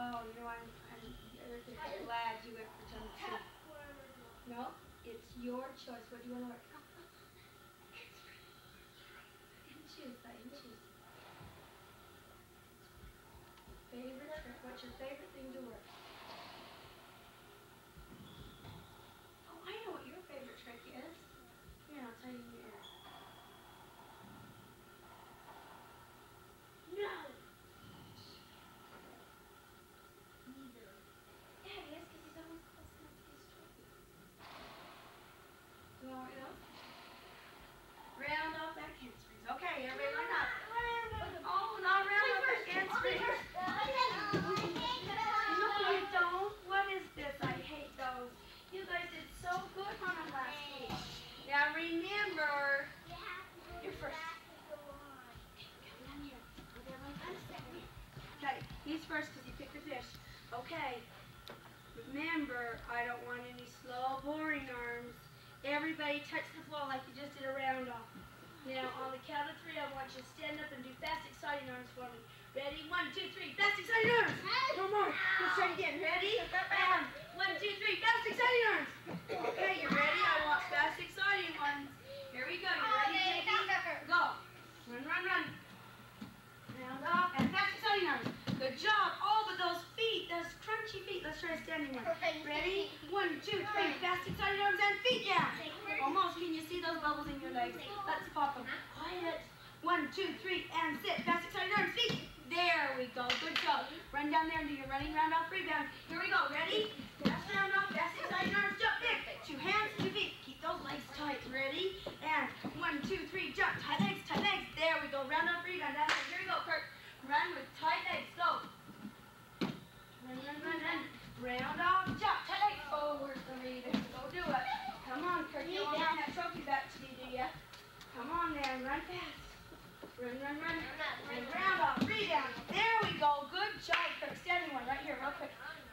Oh, you know, I'm, I'm very glad you went for tongue soup. No, it's your choice. What do you want to work? And choose, I can choose. Favorite trick? What's your favorite thing to work?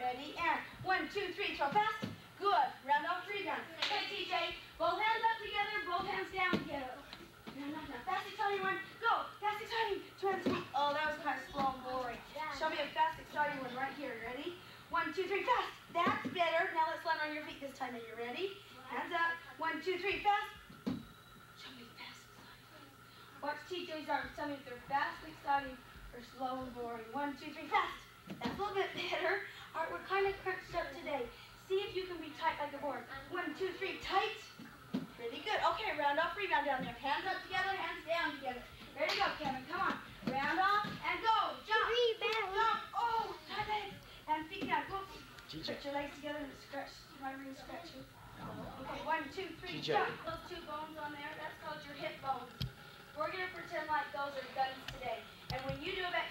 Ready? And one, two, three. Throw fast. Good. Round off, rebound. Okay, TJ. Both hands up together. Both hands down together. No, no, no. Fast, exciting one. Go. Fast, exciting. Two hands. Oh, that was kind of slow and boring. Show me a fast, exciting one right here. Ready? One, two, three. Fast. That's better. Now let's land on your feet this time. Are you ready? Hands up. One, two, three. Fast. Show me fast, exciting. Watch TJ's arms. Tell me if they're fast, exciting, or slow and boring. One, two, three, fast. That's a little bit better. All right, we're kind of crunched up today. See if you can be tight like a board. One, two, three, tight. Really good. Okay, round off, rebound down there. Hands up together, hands down together. Ready to go, Kevin. Come on. Round off and go. Jump. Rebound. Jump. Oh, tight legs. And feet down. Go. Put your legs together and stretch. My ring stretching. Okay, one, two, three, TJ. jump. Those two bones on there, that's called your hip bones. We're gonna pretend like those are guns today. And when you do a back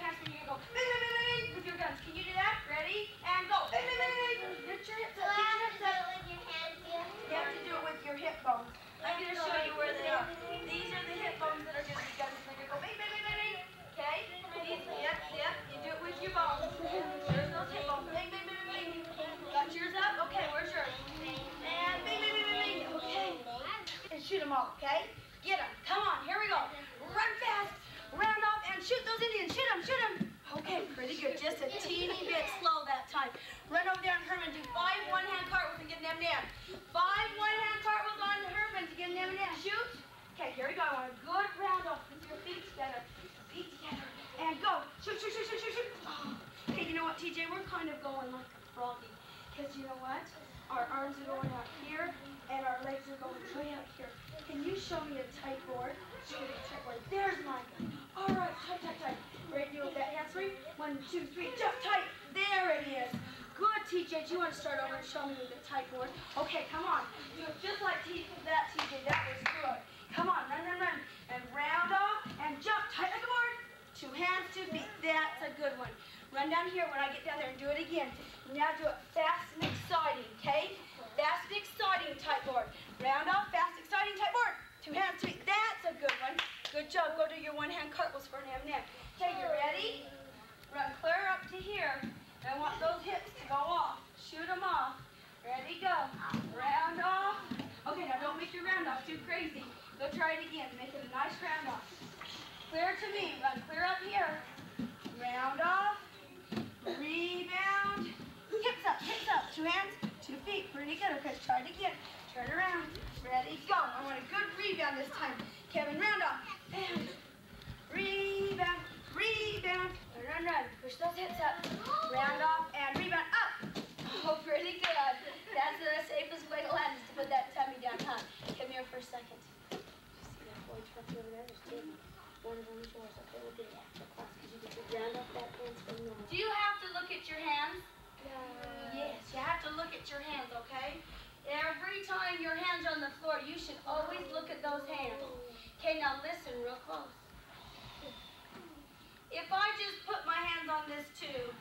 Good. Just a teeny bit slow that time. Run over there on Herman. Do five one-hand cartwheels and get them M&M. down. Five one-hand cartwheels on Herman to get them M&M. down. Shoot. Okay, here we go. I want a good round off with your feet together. Feet together. And go. Shoot, shoot, shoot, shoot, shoot, shoot. Oh. You know what, TJ? We're kind of going like a froggy. Because you know what? Our arms are going out here, and our legs are going way out here. Can you show me a tight board? Show me a tight board. There's mine. All right, tight, tight, tight. Ready to do with that handspring? One, two, three, jump tight. There it is. Good, TJ. Do you want to start over and show me a tight board? Okay, come on. Do it just like T that, TJ. That was good. Come on, run, run, run. And round off and jump tight like a board. Two hands, two feet. That's a good one. Run down here when I get down there and do it again. Now do it fast and exciting, okay? Fast and exciting tight board. Round off, fast, exciting tight board. Two hands, two feet. That's a good one. Good job. Go do your one hand cartwheels for an M&M. Okay, you ready? Run clear up to here. I want those hips to go off. Shoot them off. Ready, go. Round off. Okay, now don't make your round off too crazy. Go try it again. Make it a nice round off. Clear to me. Run clear up here. Round off. Rebound. Hips up, hips up. Two hands, two feet. Pretty good. Okay, try it again. Turn around. Ready, go. I want a good rebound this time. Kevin, round off. And rebound, rebound. Run, run. Push those hips up. Round off and rebound up. Oh, pretty good. That's the safest way to land is to put that tummy down, huh? Come here for a second. See that boy trophy over there? There's two. One of them is yours. Okay, we'll do it after class because you get to round off that handspring normal. Do you have to look at your hands? Yes, you have to look at your hands, okay? Every time your hands are on the floor, you should always look at those hands. Okay, now listen real close. If I just put my hands on this tube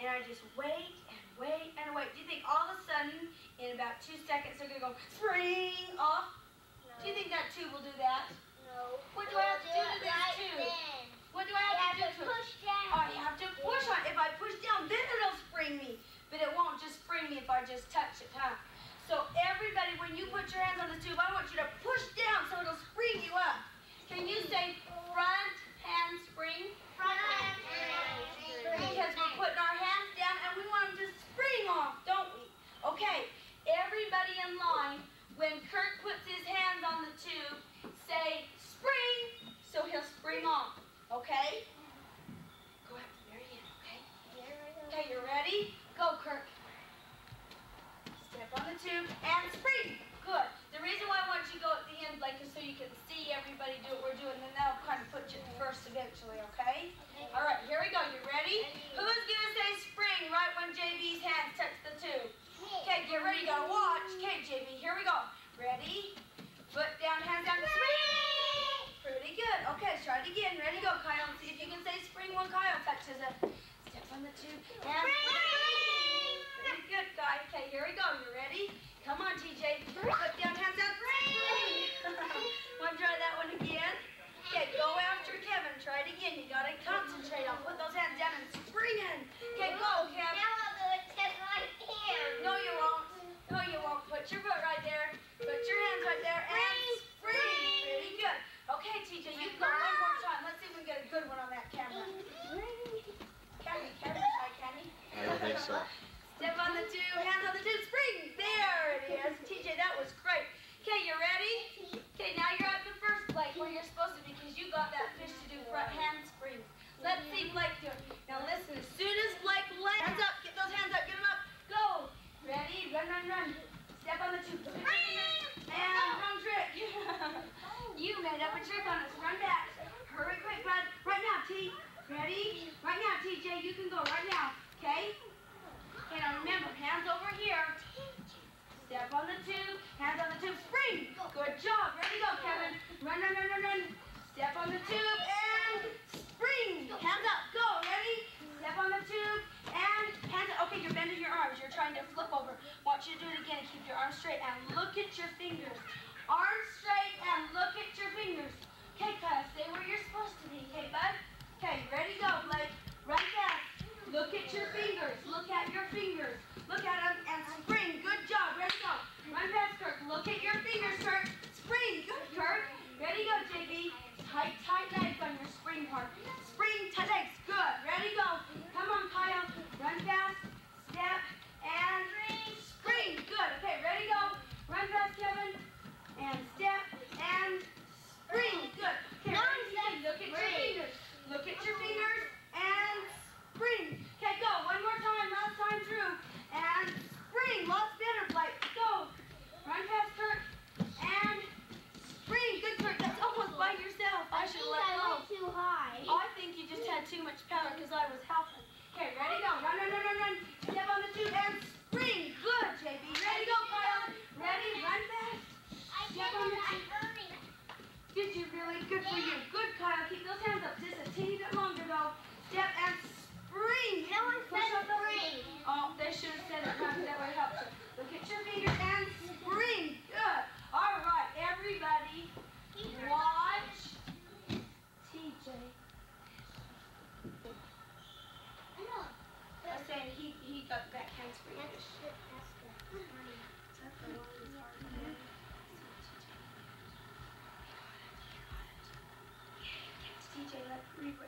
and I just wait and wait and wait, do you think all of a sudden, in about two seconds, they're going to go spring off? Do you think that tube will do that? No. What do I have to do to this tube? Then. What do I have to do to it? push down. I have to push on. If I push down, then it'll spring me. But it won't just spring me if I just touch it, huh? So everybody, when you put your hands on the tube, I want you to push down so it'll spring you up. Can you say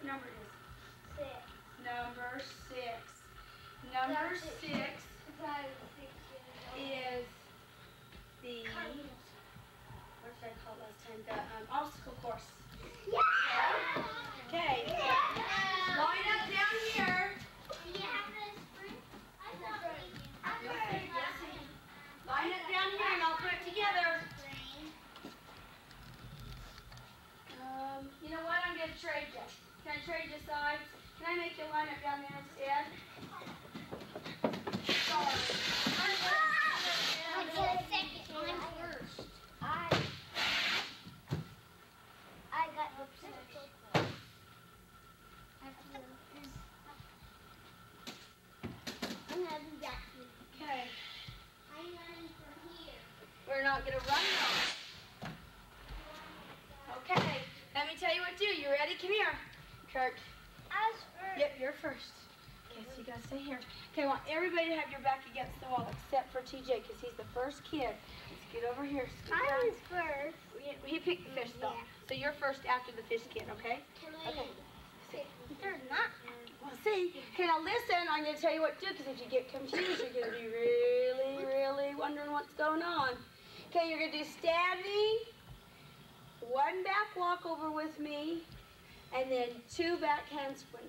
number is. Six. Number six. Number six is the, what did I call it last time? The um, obstacle course. Okay. Line up down here. Line it down here and I'll put it together. Um, you know what? I'm gonna trade you. Can I trade you sides? Can I make you line up down there instead? Sorry. I get a second one first. I I got the first. I'm gonna do that too. Okay. I'm running from here. We're not gonna run though. Okay. Let me tell you what to do. You ready? Come here. Kirk. I was first. Yep, you're first. Okay, so you gotta Stay here. Okay, I want everybody to have your back against the wall except for TJ because he's the first kid. Let's get over here. I was first. He, he picked the fish though. So you're first after the fish kid, okay? Can I? Okay. There's not. Well, see. Okay, now listen. I'm going to tell you what to do because if you get confused, you're going to be really, really wondering what's going on. Okay, you're going to do standing, one back walk over with me, and then two back handsprings.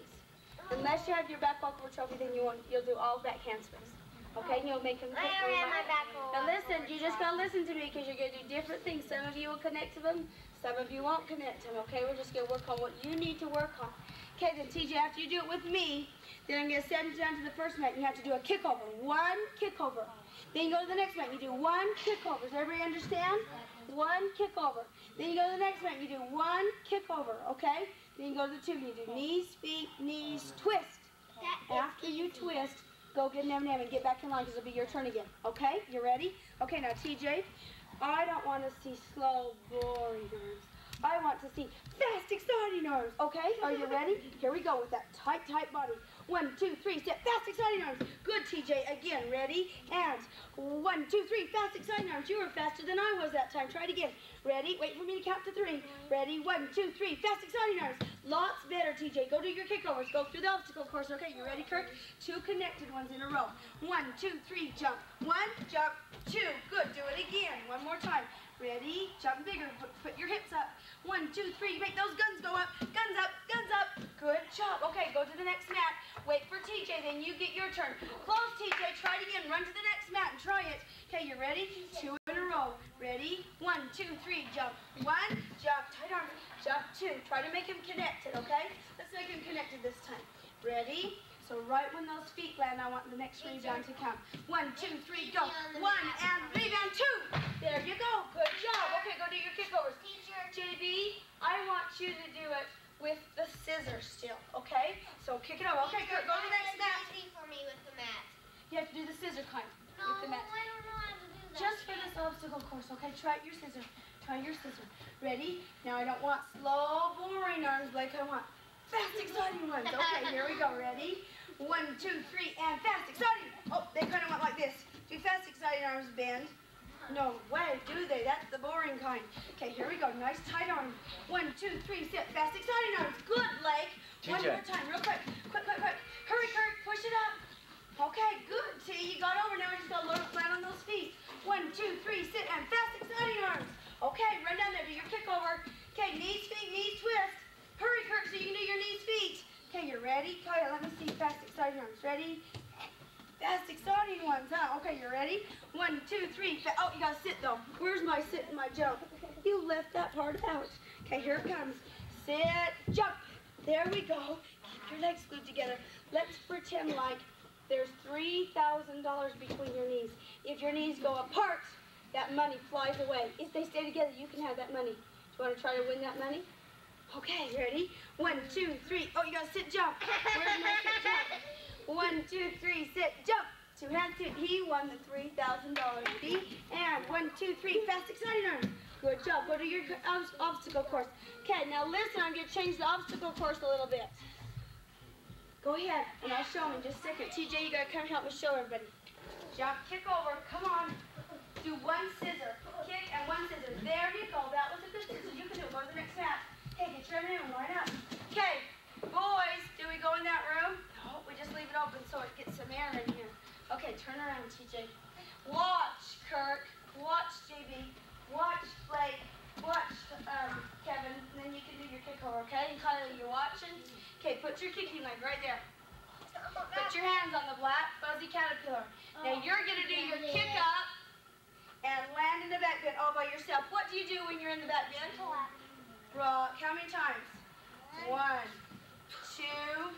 Unless you have your back walk over trophy, then you won't, you'll do all back handsprings. Okay, and you'll make them I have my back. Now listen, you just gotta listen to me because you're gonna do different things. Some of you will connect to them, some of you won't connect to them. Okay, we're just gonna work on what you need to work on. Okay, then TJ, after you do it with me, then I'm gonna send you down to the first mat. You have to do a kickover, one kickover. Then you go to the next mat. You do one kickover. Does everybody understand? One kickover. Then you go to the next mat. You do one kickover. Okay. Then you go to the two. You do knees, feet, knees, twist. After you twist, go get an M&M and get back in line because it'll be your turn again. Okay? You ready? Okay, now TJ, I don't want to see slow, boring arms. I want to see fast, exciting arms. Okay? Are you ready? Here we go with that tight, tight body. One, two, three, step, fast, exciting arms. Good, TJ. Again, ready? And one, two, three, fast, exciting arms. You were faster than I was that time. Try it again. Ready? Wait for me to count to three. Ready? One, two, three, fast, exciting arms. Lots better, TJ. Go do your kickovers. Go through the obstacle course. Okay, you ready, Kirk? Two connected ones in a row. One, two, three, jump. One, jump, two. Good. Do it again. One more time. Ready? Jump bigger. Put, put your hips up. One, two, three. Make those guns go up. Guns up. Guns up. Good job. Okay, go to the next mat. Wait for TJ. Then you get your turn. Close, TJ. Try it again. Run to the next mat and try it. Okay, you ready? Two in a row. Ready? One, two, three. Jump. One. Jump. Tight arms. Jump. Two. Try to make him connected. Okay? Let's make him connected this time. Ready? So right when those feet land, I want the next rebound to come. One, two, three, go. One and rebound two. There you go. Good job. Okay, go do your kickovers. Teacher. JB, I want you to do it with the scissors still. Okay? So kick it over. Okay, good. Go to the next mat. for me with the mat. You have to do the scissor kind No, with the mat. I don't know how to do that. Just for this obstacle course, okay? Try your scissor. Try your scissor. Ready? Now I don't want slow, boring arms, Blake. I want fast, exciting ones. Okay, here we go. Ready? One, two, three, and fast, exciting. Oh, they kind of went like this. Do fast, exciting arms, bend. No way, do they? That's the boring kind. Okay, here we go. Nice tight arm. One, two, three, sit. Fast, exciting arms. Good, Blake. One more time, real quick. Quick, quick, quick. Hurry, Kurt. Push it up. Okay, good. See, you got over. Now we just got to land on those feet. One, two, three, sit, and fast, exciting arms. Okay, run down there. Do your kick over. Okay, knees, feet, knees, twist. Hurry, Kirk, so you can do your knees, feet. Okay, you ready? Okay, let me see fast, Ready? That's exciting ones, huh? Okay, you ready? One, two, three. Oh, you gotta sit though. Where's my sit and my jump? You left that part out. Okay, here it comes. Sit, jump. There we go. Keep your legs glued together. Let's pretend like there's $3,000 between your knees. If your knees go apart, that money flies away. If they stay together, you can have that money. Do you want to try to win that money? Okay, ready? One, two, three. Oh, you gotta sit, jump. Where's my sit, jump? One, two, three, sit, jump. Two hands, two. He won the $3,000 fee. And one, two, three, fast, exciting arms. Good job. Go to your ob- obstacle course. Okay, now listen, I'm gonna change the obstacle course a little bit. Go ahead, and I'll show them in just a second. TJ, you gotta come help me show everybody. Jump, kick over, come on. Do one scissor, kick and one scissor. There you go. That was a good scissor. You can do it. Go to the next mat. Okay, get your and line up. Okay, boys, do we go in that room? No, we just leave it open so it gets some air in here. Okay, turn around, TJ. Watch, Kirk. Watch, JB. Watch, Blake. Watch, um, Kevin. And then you can do your kick over, okay? And Kylie, you're watching. Okay, put your kicking leg right there. Put your hands on the black fuzzy caterpillar. Now you're gonna do your kick up and land in the back bend all by yourself. What do you do when you're in the back Rock. How many times? One, two,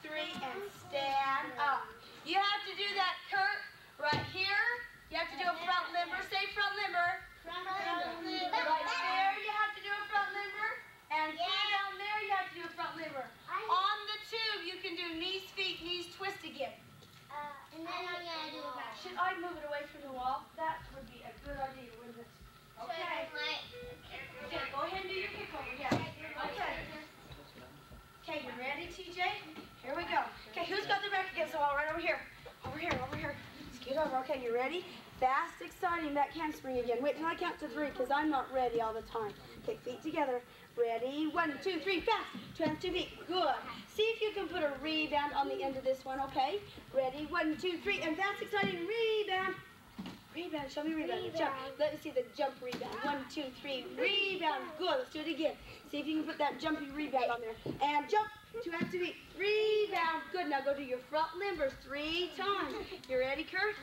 three, and stand up. You have to do that, Kurt, right here. You have to do a front limber. Say front limber. Front limber. Right there, you have to do a front limber. And here down there, you have to do a front limber. On the tube, you can do knees, feet, knees, twist again. Uh, and then I'm gonna do a back. Should I move it away from the wall? That would be a good idea, wouldn't it? Okay. Go ahead and do your kick over. Yeah. Okay. Okay, you ready, TJ? Here we go. Okay, who's got their back against the wall right over here. Over here, over here. Scoot over. Okay, you ready? Fast, exciting, back handspring again. Wait till I count to three, because I'm not ready all the time. Okay, feet together. Ready? One, two, three, fast. Two feet. Good. See if you can put a rebound on the end of this one, okay? Ready? One, two, three, and fast, exciting, rebound. Rebound, show me rebound. Jump. Let me see the jump rebound. One, two, three, rebound. Good. Let's do it again. See if you can put that jumpy rebound on there. And jump. Two feet. Rebound. Good. Now go to your front limbers three times. You ready, Kurt?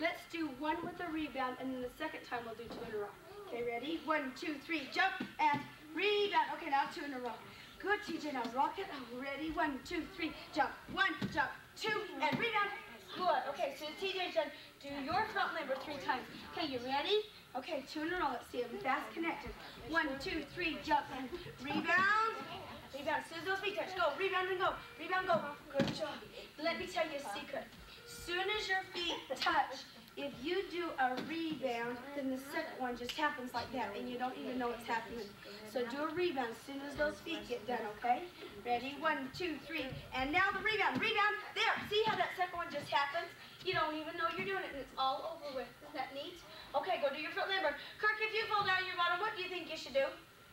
Let's do one with a rebound, and then the second time we'll do two in a row. Okay, ready? One, two, three, jump, and rebound. Okay, now two in a row. Good, TJ. Now rock it. Oh, ready? One, two, three, jump. One, jump, two, and rebound. Good. Okay, so TJ's done. Do your front limber three times. Okay, you ready? Okay, two in a row. Let's see them. Fast connected. One, two, three, jump, and rebound. Rebound. As soon as those feet touch, go. Rebound and go. Rebound, go. Good job. Let me tell you a secret. Soon as your feet touch, if you do a rebound, then the second one just happens like that, and you don't even know it's happening. So do a rebound as soon as those feet get done, okay? Ready? One, two, three, and now the rebound. Rebound. There. See how that second one just happens? You don't even know you're doing it, and it's all over with. Isn't that neat? Okay, go do your front limber. Kirk, if you fall down your bottom, what do you think you should do?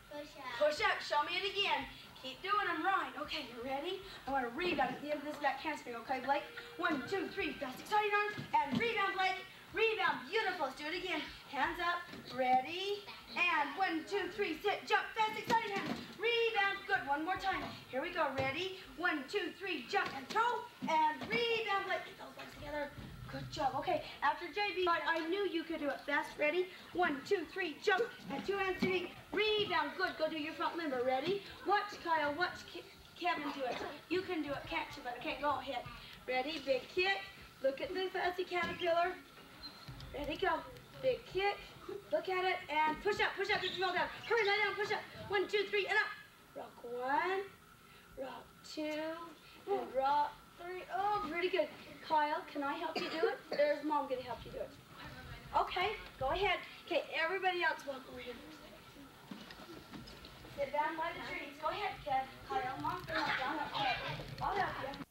Push up. Push up. Show me it again. Keep doing them right. Okay, you ready? I want to rebound at the end of this back handspring, okay, Blake? One, two, three. Fast, exciting arms. And rebound, Blake. Rebound. Beautiful. Let's do it again. Hands up. Ready? And one, two, three. Sit. Jump. Fast, exciting hands. Rebound. Good. One more time. Here we go. Ready? One, two, three. Jump and throw. And rebound, Blake. Get those together. Good job. Okay, after JB, I, I knew you could do it. Fast, ready? One, two, three, jump, and two hands to feet. Rebound, good. Go do your front limber. Ready? Watch Kyle, watch Ke Kevin do it. You can do it, can't you? But okay, go ahead. Ready? Big kick. Look at the fuzzy caterpillar. Ready, go. Big kick. Look at it, and push up, push up, get your roll down. Hurry, lay down, push up. One, two, three, and up. Rock one, rock two, and rock three. Oh, pretty good. Kyle, can I help you do it? There's mom gonna help you do it. Okay, go ahead. Okay, everybody else walk over here. Sit down by the trees. Go ahead, Kev. Kyle, help you. Help you. I'll help you.